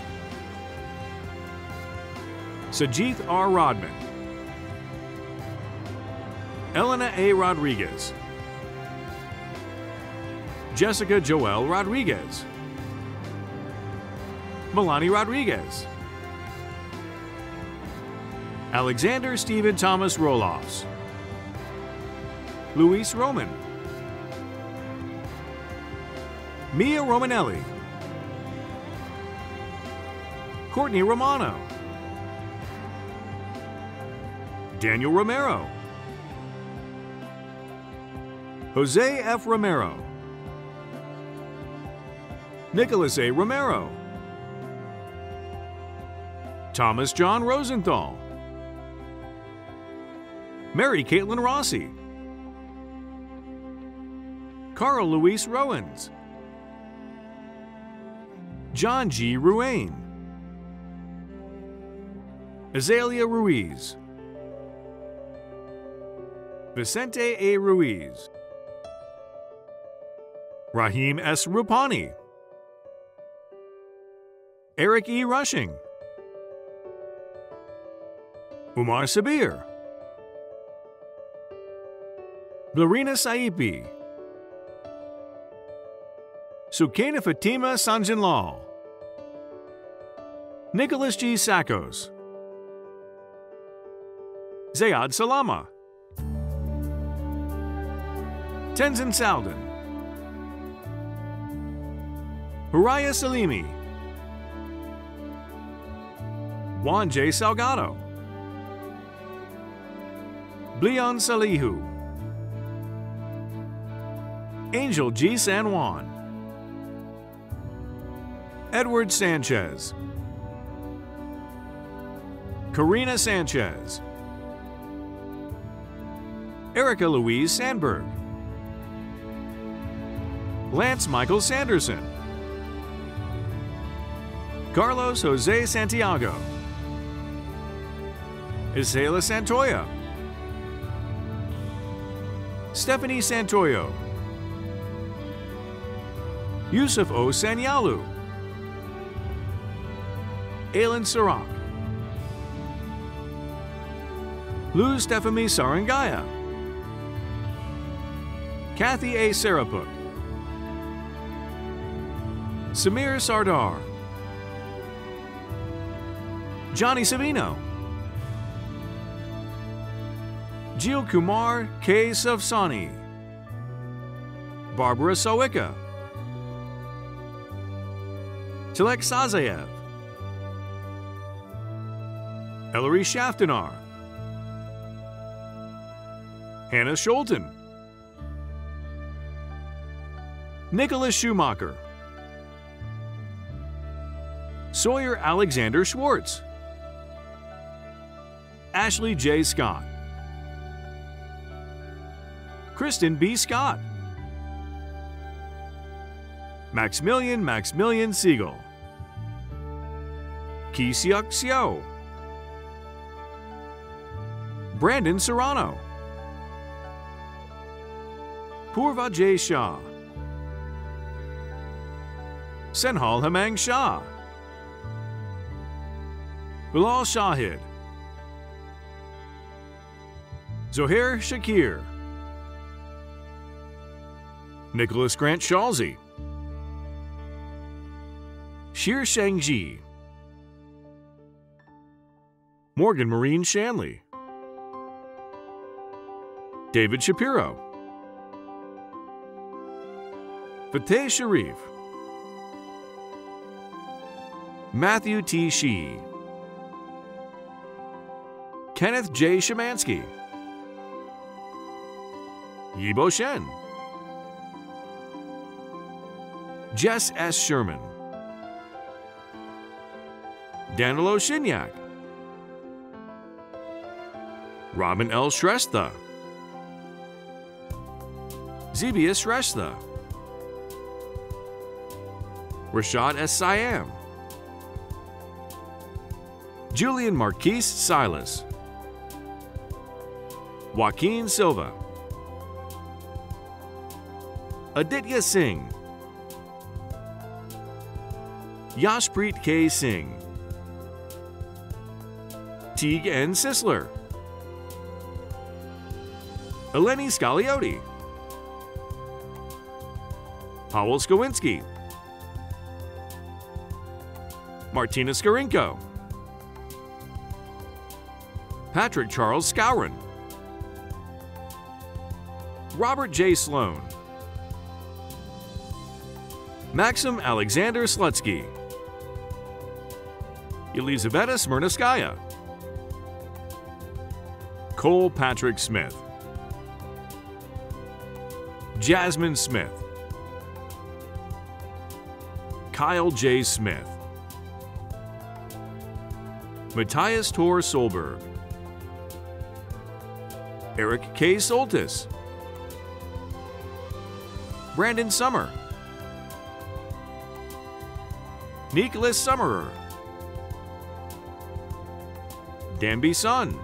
Sajith R. Rodman, Elena A. Rodriguez, Jessica Joelle Rodriguez, Milani Rodriguez, Alexander Stephen Thomas Roloffs, Luis Roman, Mia Romanelli, Courtney Romano, Daniel Romero, Jose F. Romero, Nicholas A. Romero, Thomas John Rosenthal, Mary Caitlin Rossi, Carl Luis Rowans, John G. Ruane, Azalea Ruiz, Vicente A. Ruiz, Rahim S. Rupani, Eric E. Rushing, Umar Sabir, Blarina Saipi, Sukaina Fatima Sanjanlal, Nicholas G. Sakos, Zayad Salama, Tenzin Saldan, Huraya Salimi, Juan J. Salgado, Blion Salihu, Angel G. San Juan, Edward Sanchez, Karina Sanchez, Erica Louise Sandberg, Lance Michael Sanderson, Carlos Jose Santiago, Isela Santoya, Stephanie Santoyo, Yusuf O. Sanyalu, Alan Sarak, Lou Stephanie Sarangaya, Kathy A. Sarapuk, Samir Sardar, Johnny Savino, Jil Kumar K. Savsani, Barbara Sawicka, Tilek Sazayev, Ellery Shaftanar, Hannah Scholten, Nicholas Schumacher, Sawyer Alexander Schwartz, Ashley J. Scott, Kristen B. Scott, Maximilian Maximilian Siegel, Ki Siuk Seo, Brandon Serrano, Purva J. Shah, Senhal Hamang Shah, Bilal Shahid, Zohair Shakir, Nicholas Grant Shalsey, Shir Shangji, Morgan Marine Shanley, David Shapiro, Fateh Sharif, Matthew T. Shee, Kenneth J. Shemansky, Yibo Shen, Jess S. Sherman, Danilo Shinyak, Robin L. Shrestha, Zebia Shrestha, Rashad S. Siam, Julian Marquise Silas, Joaquin Silva, Aditya Singh, Yashpreet K. Singh, Teague N. Sisler, Eleni Scagliotti, Howell Skowinski, Martina Skarinko, Patrick Charles Scourin, Robert J. Sloan, Maxim Alexander Slutsky, Elizaveta Smirnoskaya, Cole Patrick Smith, Jasmine Smith, Kyle J. Smith, Matthias Tor Solberg, Eric K. Soltis, Brandon Summer, Nicholas Summerer, Danby Sun,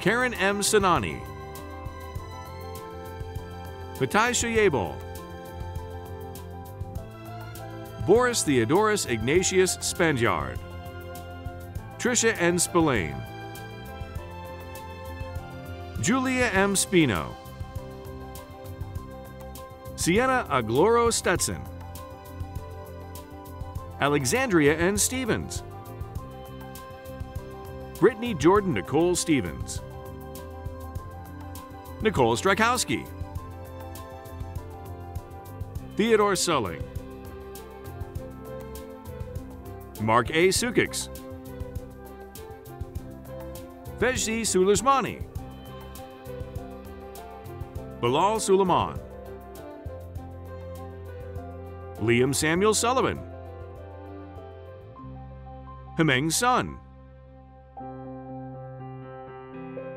Karen M. Sanani, Fatai Shayebal, Boris Theodorus Ignatius Spandyard, Trisha N. Spillane, Julia M. Spino, Sienna Agloro Stetson, Alexandria N. Stevens, Brittany Jordan Nicole Stevens, Nicole Strakowski, Theodore Sulling, Mark A. Sukix, Fejzi Sulejmani, Bilal Suleiman, Liam Samuel Sullivan, Hemeng Sun,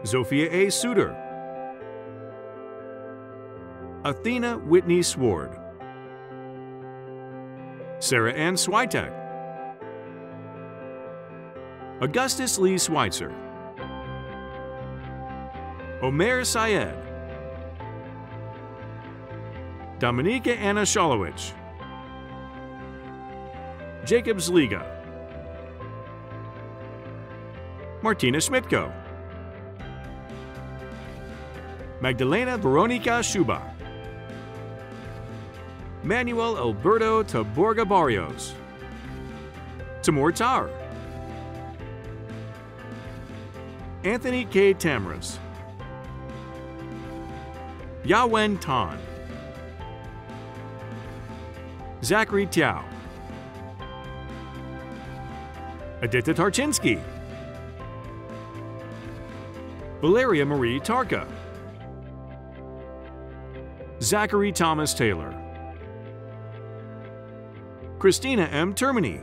Zofia A. Suter, Athena Whitney Sward, Sarah Ann Switek, Augustus Lee Schweitzer, Omer Syed, Dominika Anna Sholowich, Jacobs Liga, Martina Schmidtko, Magdalena Veronica Schuba, Manuel Alberto Taborga Barrios, Timur Tar, Anthony K. Tamras, Yawen Tan, Zachary Tiao, Adita Tarchinsky, Valeria Marie Tarka, Zachary Thomas Taylor, Christina M. Termini,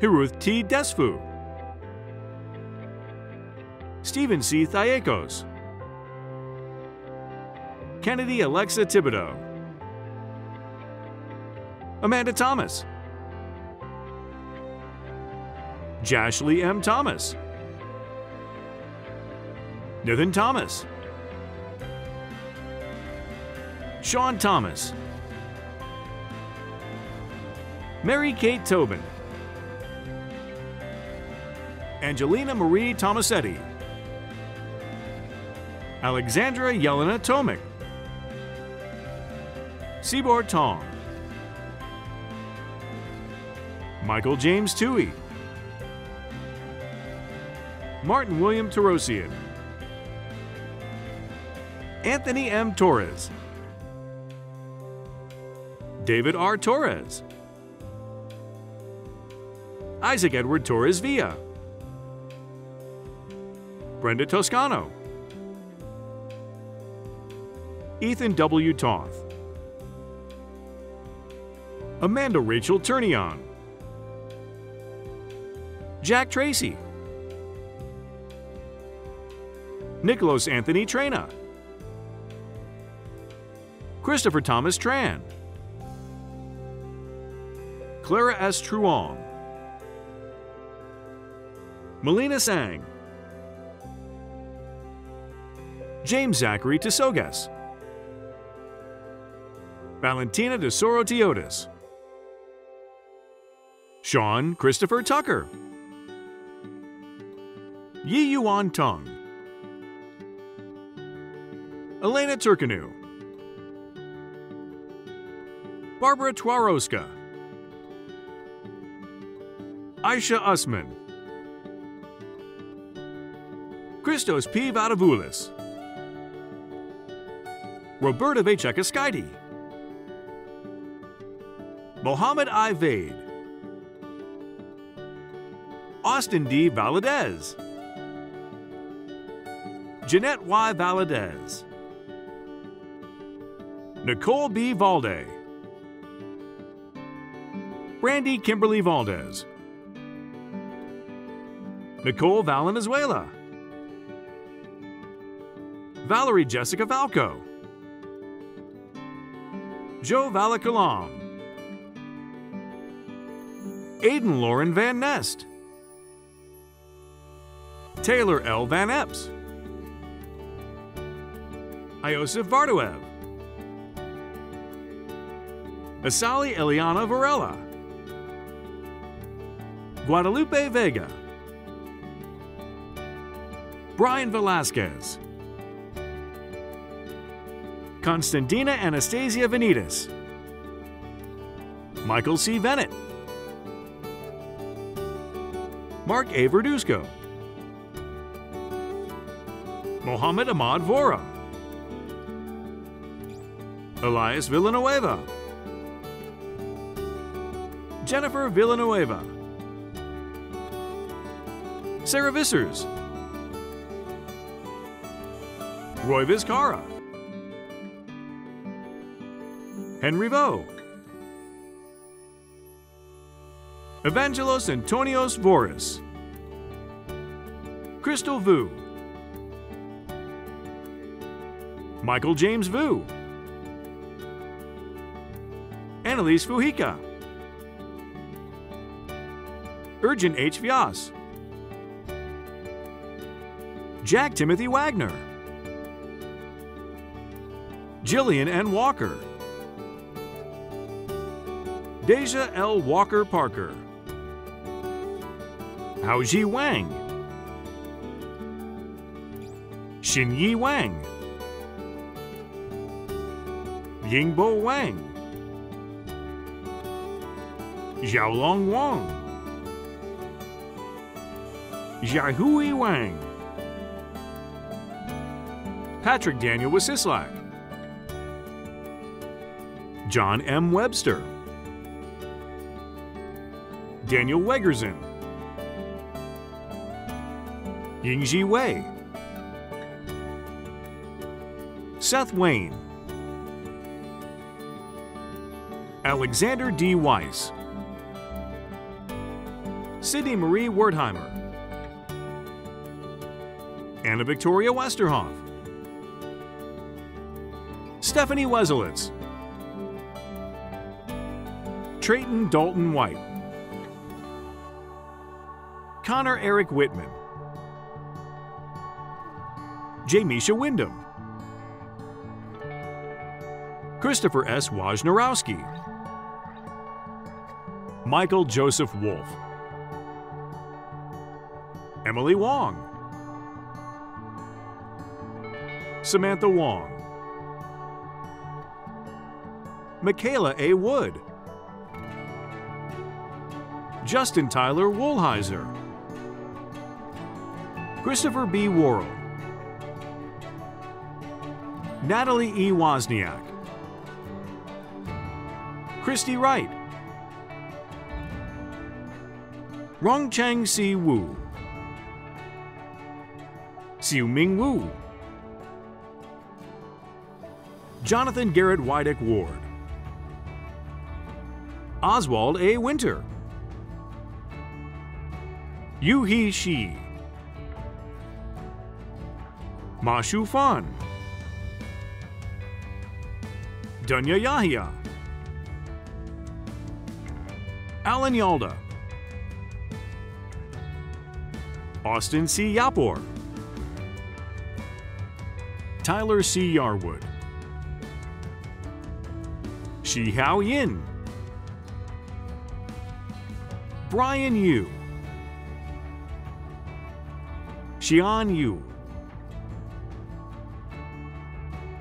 Hiruth T. Desfu, Stephen C. Thiakos, Kennedy Alexa Thibodeau, Amanda Thomas, Jashley M. Thomas, Nathan Thomas, Sean Thomas, Mary Kate Tobin, Angelina Marie Tomasetti, Alexandra Yelena Tomic, Sibor Tong, Michael James Tui, Martin William Tarosian, Anthony M. Torres, David R. Torres, Isaac Edward Torres Villa, Brenda Toscano, Ethan W. Toth, Amanda Rachel Turnion, Jack Tracy, Nicholas Anthony Trena, Christopher Thomas Tran, Clara S. Truong, Melina Sang, James Zachary Tisogas, Valentina de Sorotiotis, Sean Christopher Tucker, Yi Yuan Tung, Elena Turkanu, Barbara Twaroska, Aisha Usman, Christos P. Vadavoulis, Roberta V. Chekaskaidi, Mohammed I. Vade, Austin D. Valadez, Jeanette Y. Valadez, Nicole B. Valde, Brandy Kimberly Valdez, Nicole Valenzuela, Valerie Jessica Valco, Joe Valacalam, Aiden Lauren Van Nest, Taylor L. Van Epps, Iosif Vardoev, Asali Eliana Varela, Guadalupe Vega, Brian Velasquez, Constantina Anastasia Venitas, Michael C. Bennett, Mark A. Verduzco, Mohammed Ahmad Vora, Elias Villanueva, Jennifer Villanueva, Sarah Vissers, Roy Vizcara, Henry Vo, Evangelos Antonios Voris, Crystal Vu, Michael James Vu, Annalise Fuhika, Urgent H. Vyas, Jack Timothy Wagner, Jillian N. Walker, Deja L. Walker Parker, Haoji Wang, Xinyi Wang, Yingbo Wang, Xiaolong Wang, Xiaohui Wang, Patrick Daniel Wasislak, John M. Webster, Daniel Wegerson, Yingji Wei, Seth Wayne, Alexander D. Weiss, Sydney Marie Wertheimer, Anna Victoria Westerhoff, Stephanie Weselitz, Trayton Dalton White, Connor Eric Whitman, Jamisha Wyndham, Christopher S. Wojnarowski, Michael Joseph Wolf, Emily Wong, Samantha Wong, Michaela A. Wood, Justin Tyler Woolheiser, Christopher B. Worrell, Natalie E. Wozniak, Christy Wright, Rongcheng Si Wu, Xiu Ming Wu, Jonathan Garrett Wydick Ward, Oswald A. Winter, Yu He Shi, Ma Shu Fan, Dunya Yahya, Alan Yalda, Austin C. Yapor, Tyler C. Yarwood, Shi Hao Yin, Brian Yu, Xian Yu,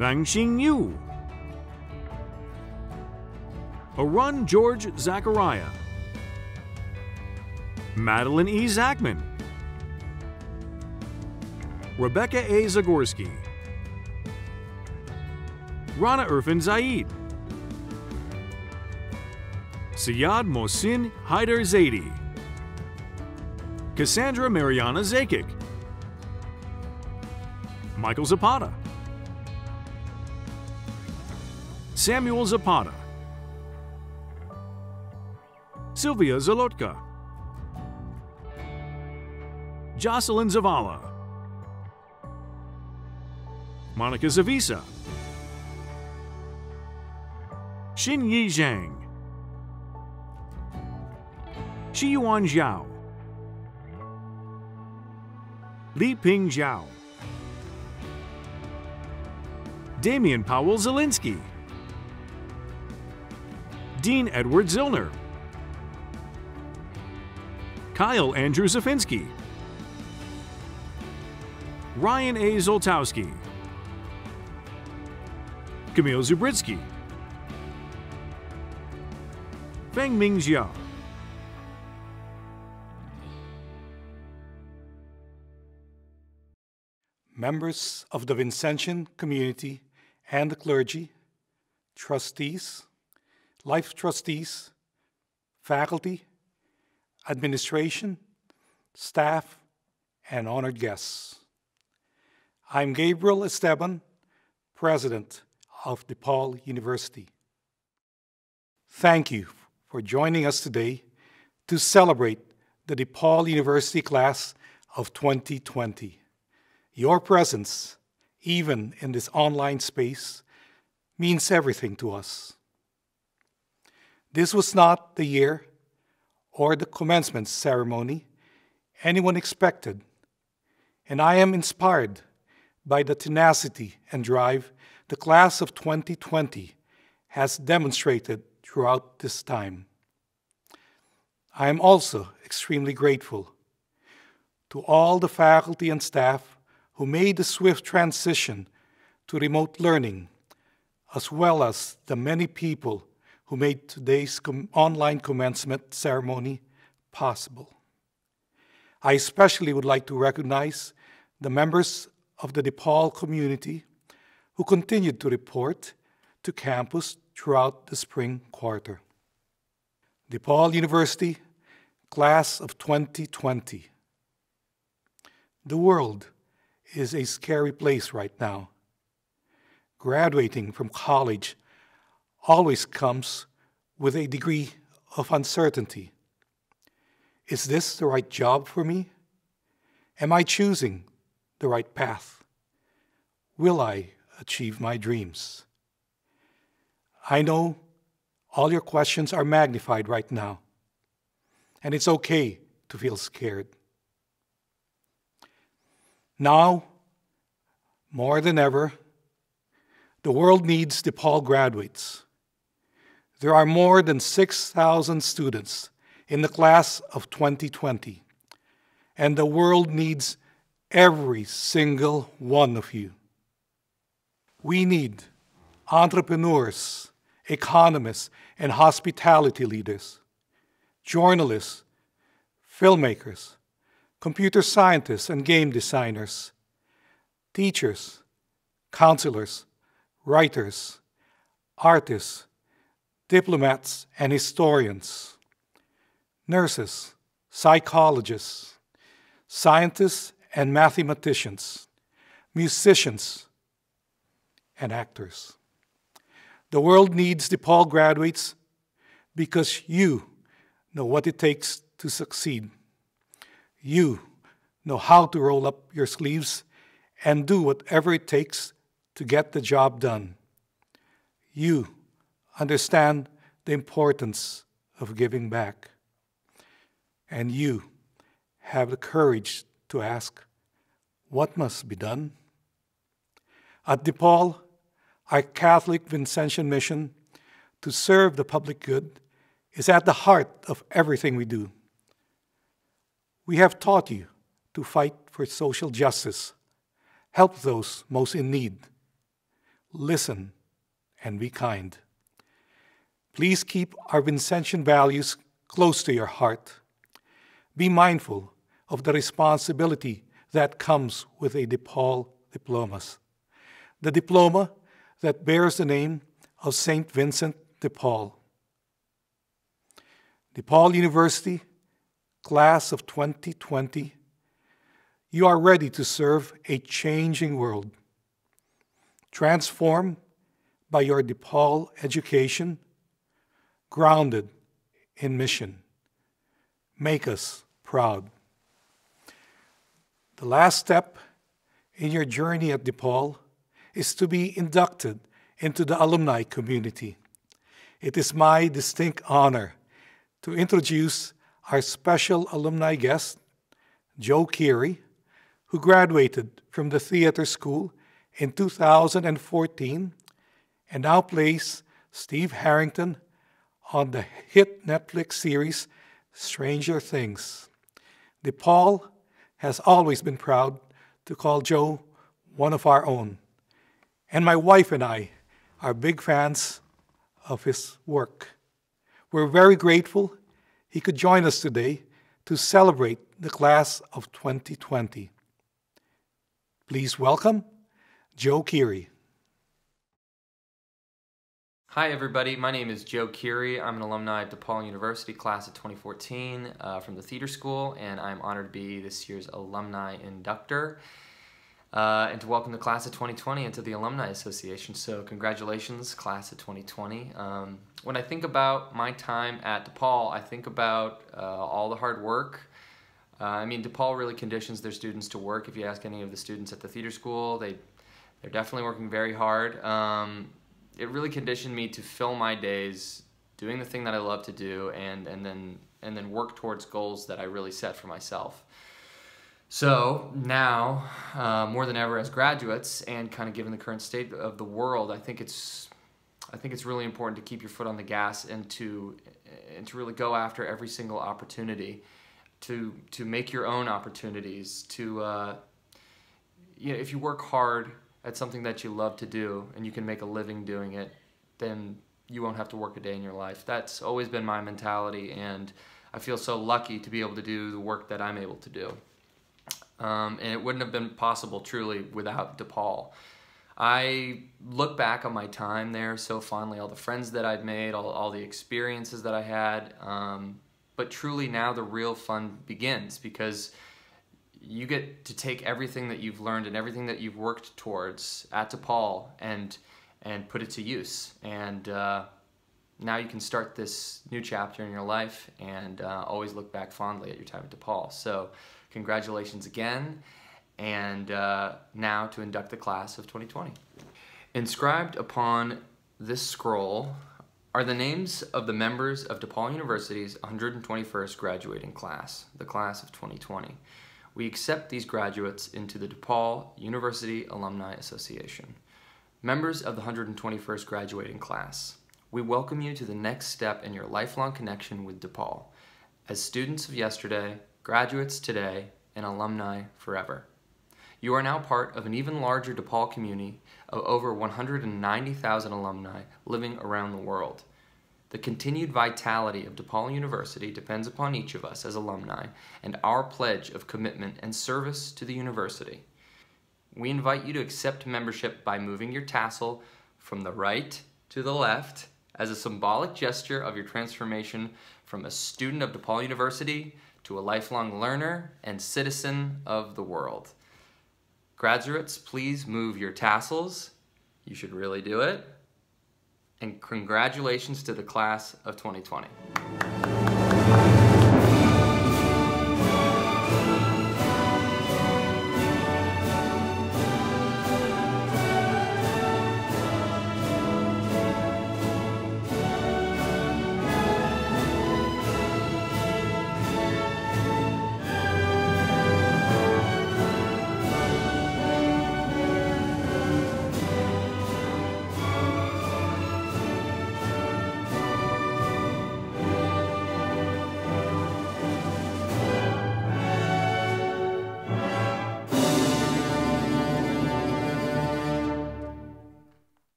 Wangxing Yu, Arun George Zachariah, Madeline E. Zachman, Rebecca A. Zagorski, Rana Irfan Zaid, Syed Mohsin Haider Zaidi, Cassandra Mariana Zakic, Michael Zapata, Samuel Zapata, Sylvia Zalotka, Jocelyn Zavala, Monica Zavisa, Xin Yi Zhang, Shiyuan Zhao, Li Ping Zhao, Damian Powell Zelinsky, Dean Edward Zillner, Kyle Andrew Zafinski, Ryan A. Zoltowski, Camille Zubritsky, Feng Mingjian, members of the Vincentian community and the clergy, trustees, life trustees, faculty, administration, staff, and honored guests. I'm Gabriel Esteban, President of DePaul University. Thank you for joining us today to celebrate the DePaul University class of 2020. Your presence, even in this online space, means everything to us. This was not the year or the commencement ceremony anyone expected, and I am inspired by the tenacity and drive the class of 2020 has demonstrated throughout this time. I am also extremely grateful to all the faculty and staff who made the swift transition to remote learning, as well as the many people who made today's com- online commencement ceremony possible. I especially would like to recognize the members of the DePaul community who continued to report to campus throughout the spring quarter. DePaul University, class of 2020. The world is a scary place right now. Graduating from college always comes with a degree of uncertainty. Is this the right job for me? Am I choosing the right path? Will I achieve my dreams? I know all your questions are magnified right now, and it's okay to feel scared. Now, more than ever, The world needs DePaul graduates. There are more than 6,000 students in the class of 2020, and the world needs every single one of you. We need entrepreneurs, economists, and hospitality leaders, journalists, filmmakers, computer scientists and game designers, teachers, counselors, writers, artists, diplomats and historians, nurses, psychologists, scientists and mathematicians, musicians, and actors. The world needs DePaul graduates because you know what it takes to succeed. You know how to roll up your sleeves and do whatever it takes to get the job done. You understand the importance of giving back. And you have the courage to ask, What must be done? At DePaul, our Catholic Vincentian mission to serve the public good is at the heart of everything we do. We have taught you to fight for social justice, help those most in need, listen, and be kind. Please keep our Vincentian values close to your heart. Be mindful of the responsibility that comes with a DePaul diplomas. The diploma that bears the name of St. Vincent de Paul. DePaul University, class of 2020, you are ready to serve a changing world. Transformed by your DePaul education, grounded in mission. Make us proud. The last step in your journey at DePaul is to be inducted into the alumni community. It is my distinct honor to introduce our special alumni guest, Joe Keery, who graduated from the theater school in 2014 and now plays Steve Harrington on the hit Netflix series Stranger Things. DePaul has always been proud to call Joe one of our own. And my wife and I are big fans of his work. We're very grateful he could join us today to celebrate the class of 2020. Please welcome Joe Keery. Hi, everybody. My name is Joe Keery. I'm an alumni of DePaul University, class of 2014 uh, from the theater school, and I'm honored to be this year's alumni inductor uh, and to welcome the class of 2020 into the Alumni Association. So, congratulations, class of 2020. Um, when I think about my time at DePaul, I think about uh, all the hard work. Uh, I mean, DePaul really conditions their students to work. If you ask any of the students at the theater school, they they're definitely working very hard. Um, it really conditioned me to fill my days doing the thing that I love to do and, and then and then work towards goals that I really set for myself. So now, uh, more than ever as graduates and kind of given the current state of the world, I think it's I think it's really important to keep your foot on the gas and to and to really go after every single opportunity, to to make your own opportunities. To uh, you know, if you work hard at something that you love to do and you can make a living doing it, then you won't have to work a day in your life. That's always been my mentality, and I feel so lucky to be able to do the work that I'm able to do. Um, and it wouldn't have been possible truly without DePaul. I look back on my time there so fondly, all the friends that I'd made, all, all the experiences that I had. Um, but truly now the real fun begins because you get to take everything that you've learned and everything that you've worked towards at DePaul and and put it to use. And uh, now you can start this new chapter in your life and uh, always look back fondly at your time at DePaul. So congratulations again. And uh, now to induct the class of 2020. Inscribed upon this scroll are the names of the members of DePaul University's 121st graduating class, the class of 2020 we accept these graduates into the DePaul University Alumni Association. Members of the 121st graduating class, we welcome you to the next step in your lifelong connection with DePaul as students of yesterday, graduates today, and alumni forever. You are now part of an even larger DePaul community of over 190,000 alumni living around the world. The continued vitality of DePaul University depends upon each of us as alumni and our pledge of commitment and service to the university. We invite you to accept membership by moving your tassel from the right to the left as a symbolic gesture of your transformation from a student of DePaul University a lifelong learner and citizen of the world. Graduates, please move your tassels. You should really do it. And congratulations to the class of 2020.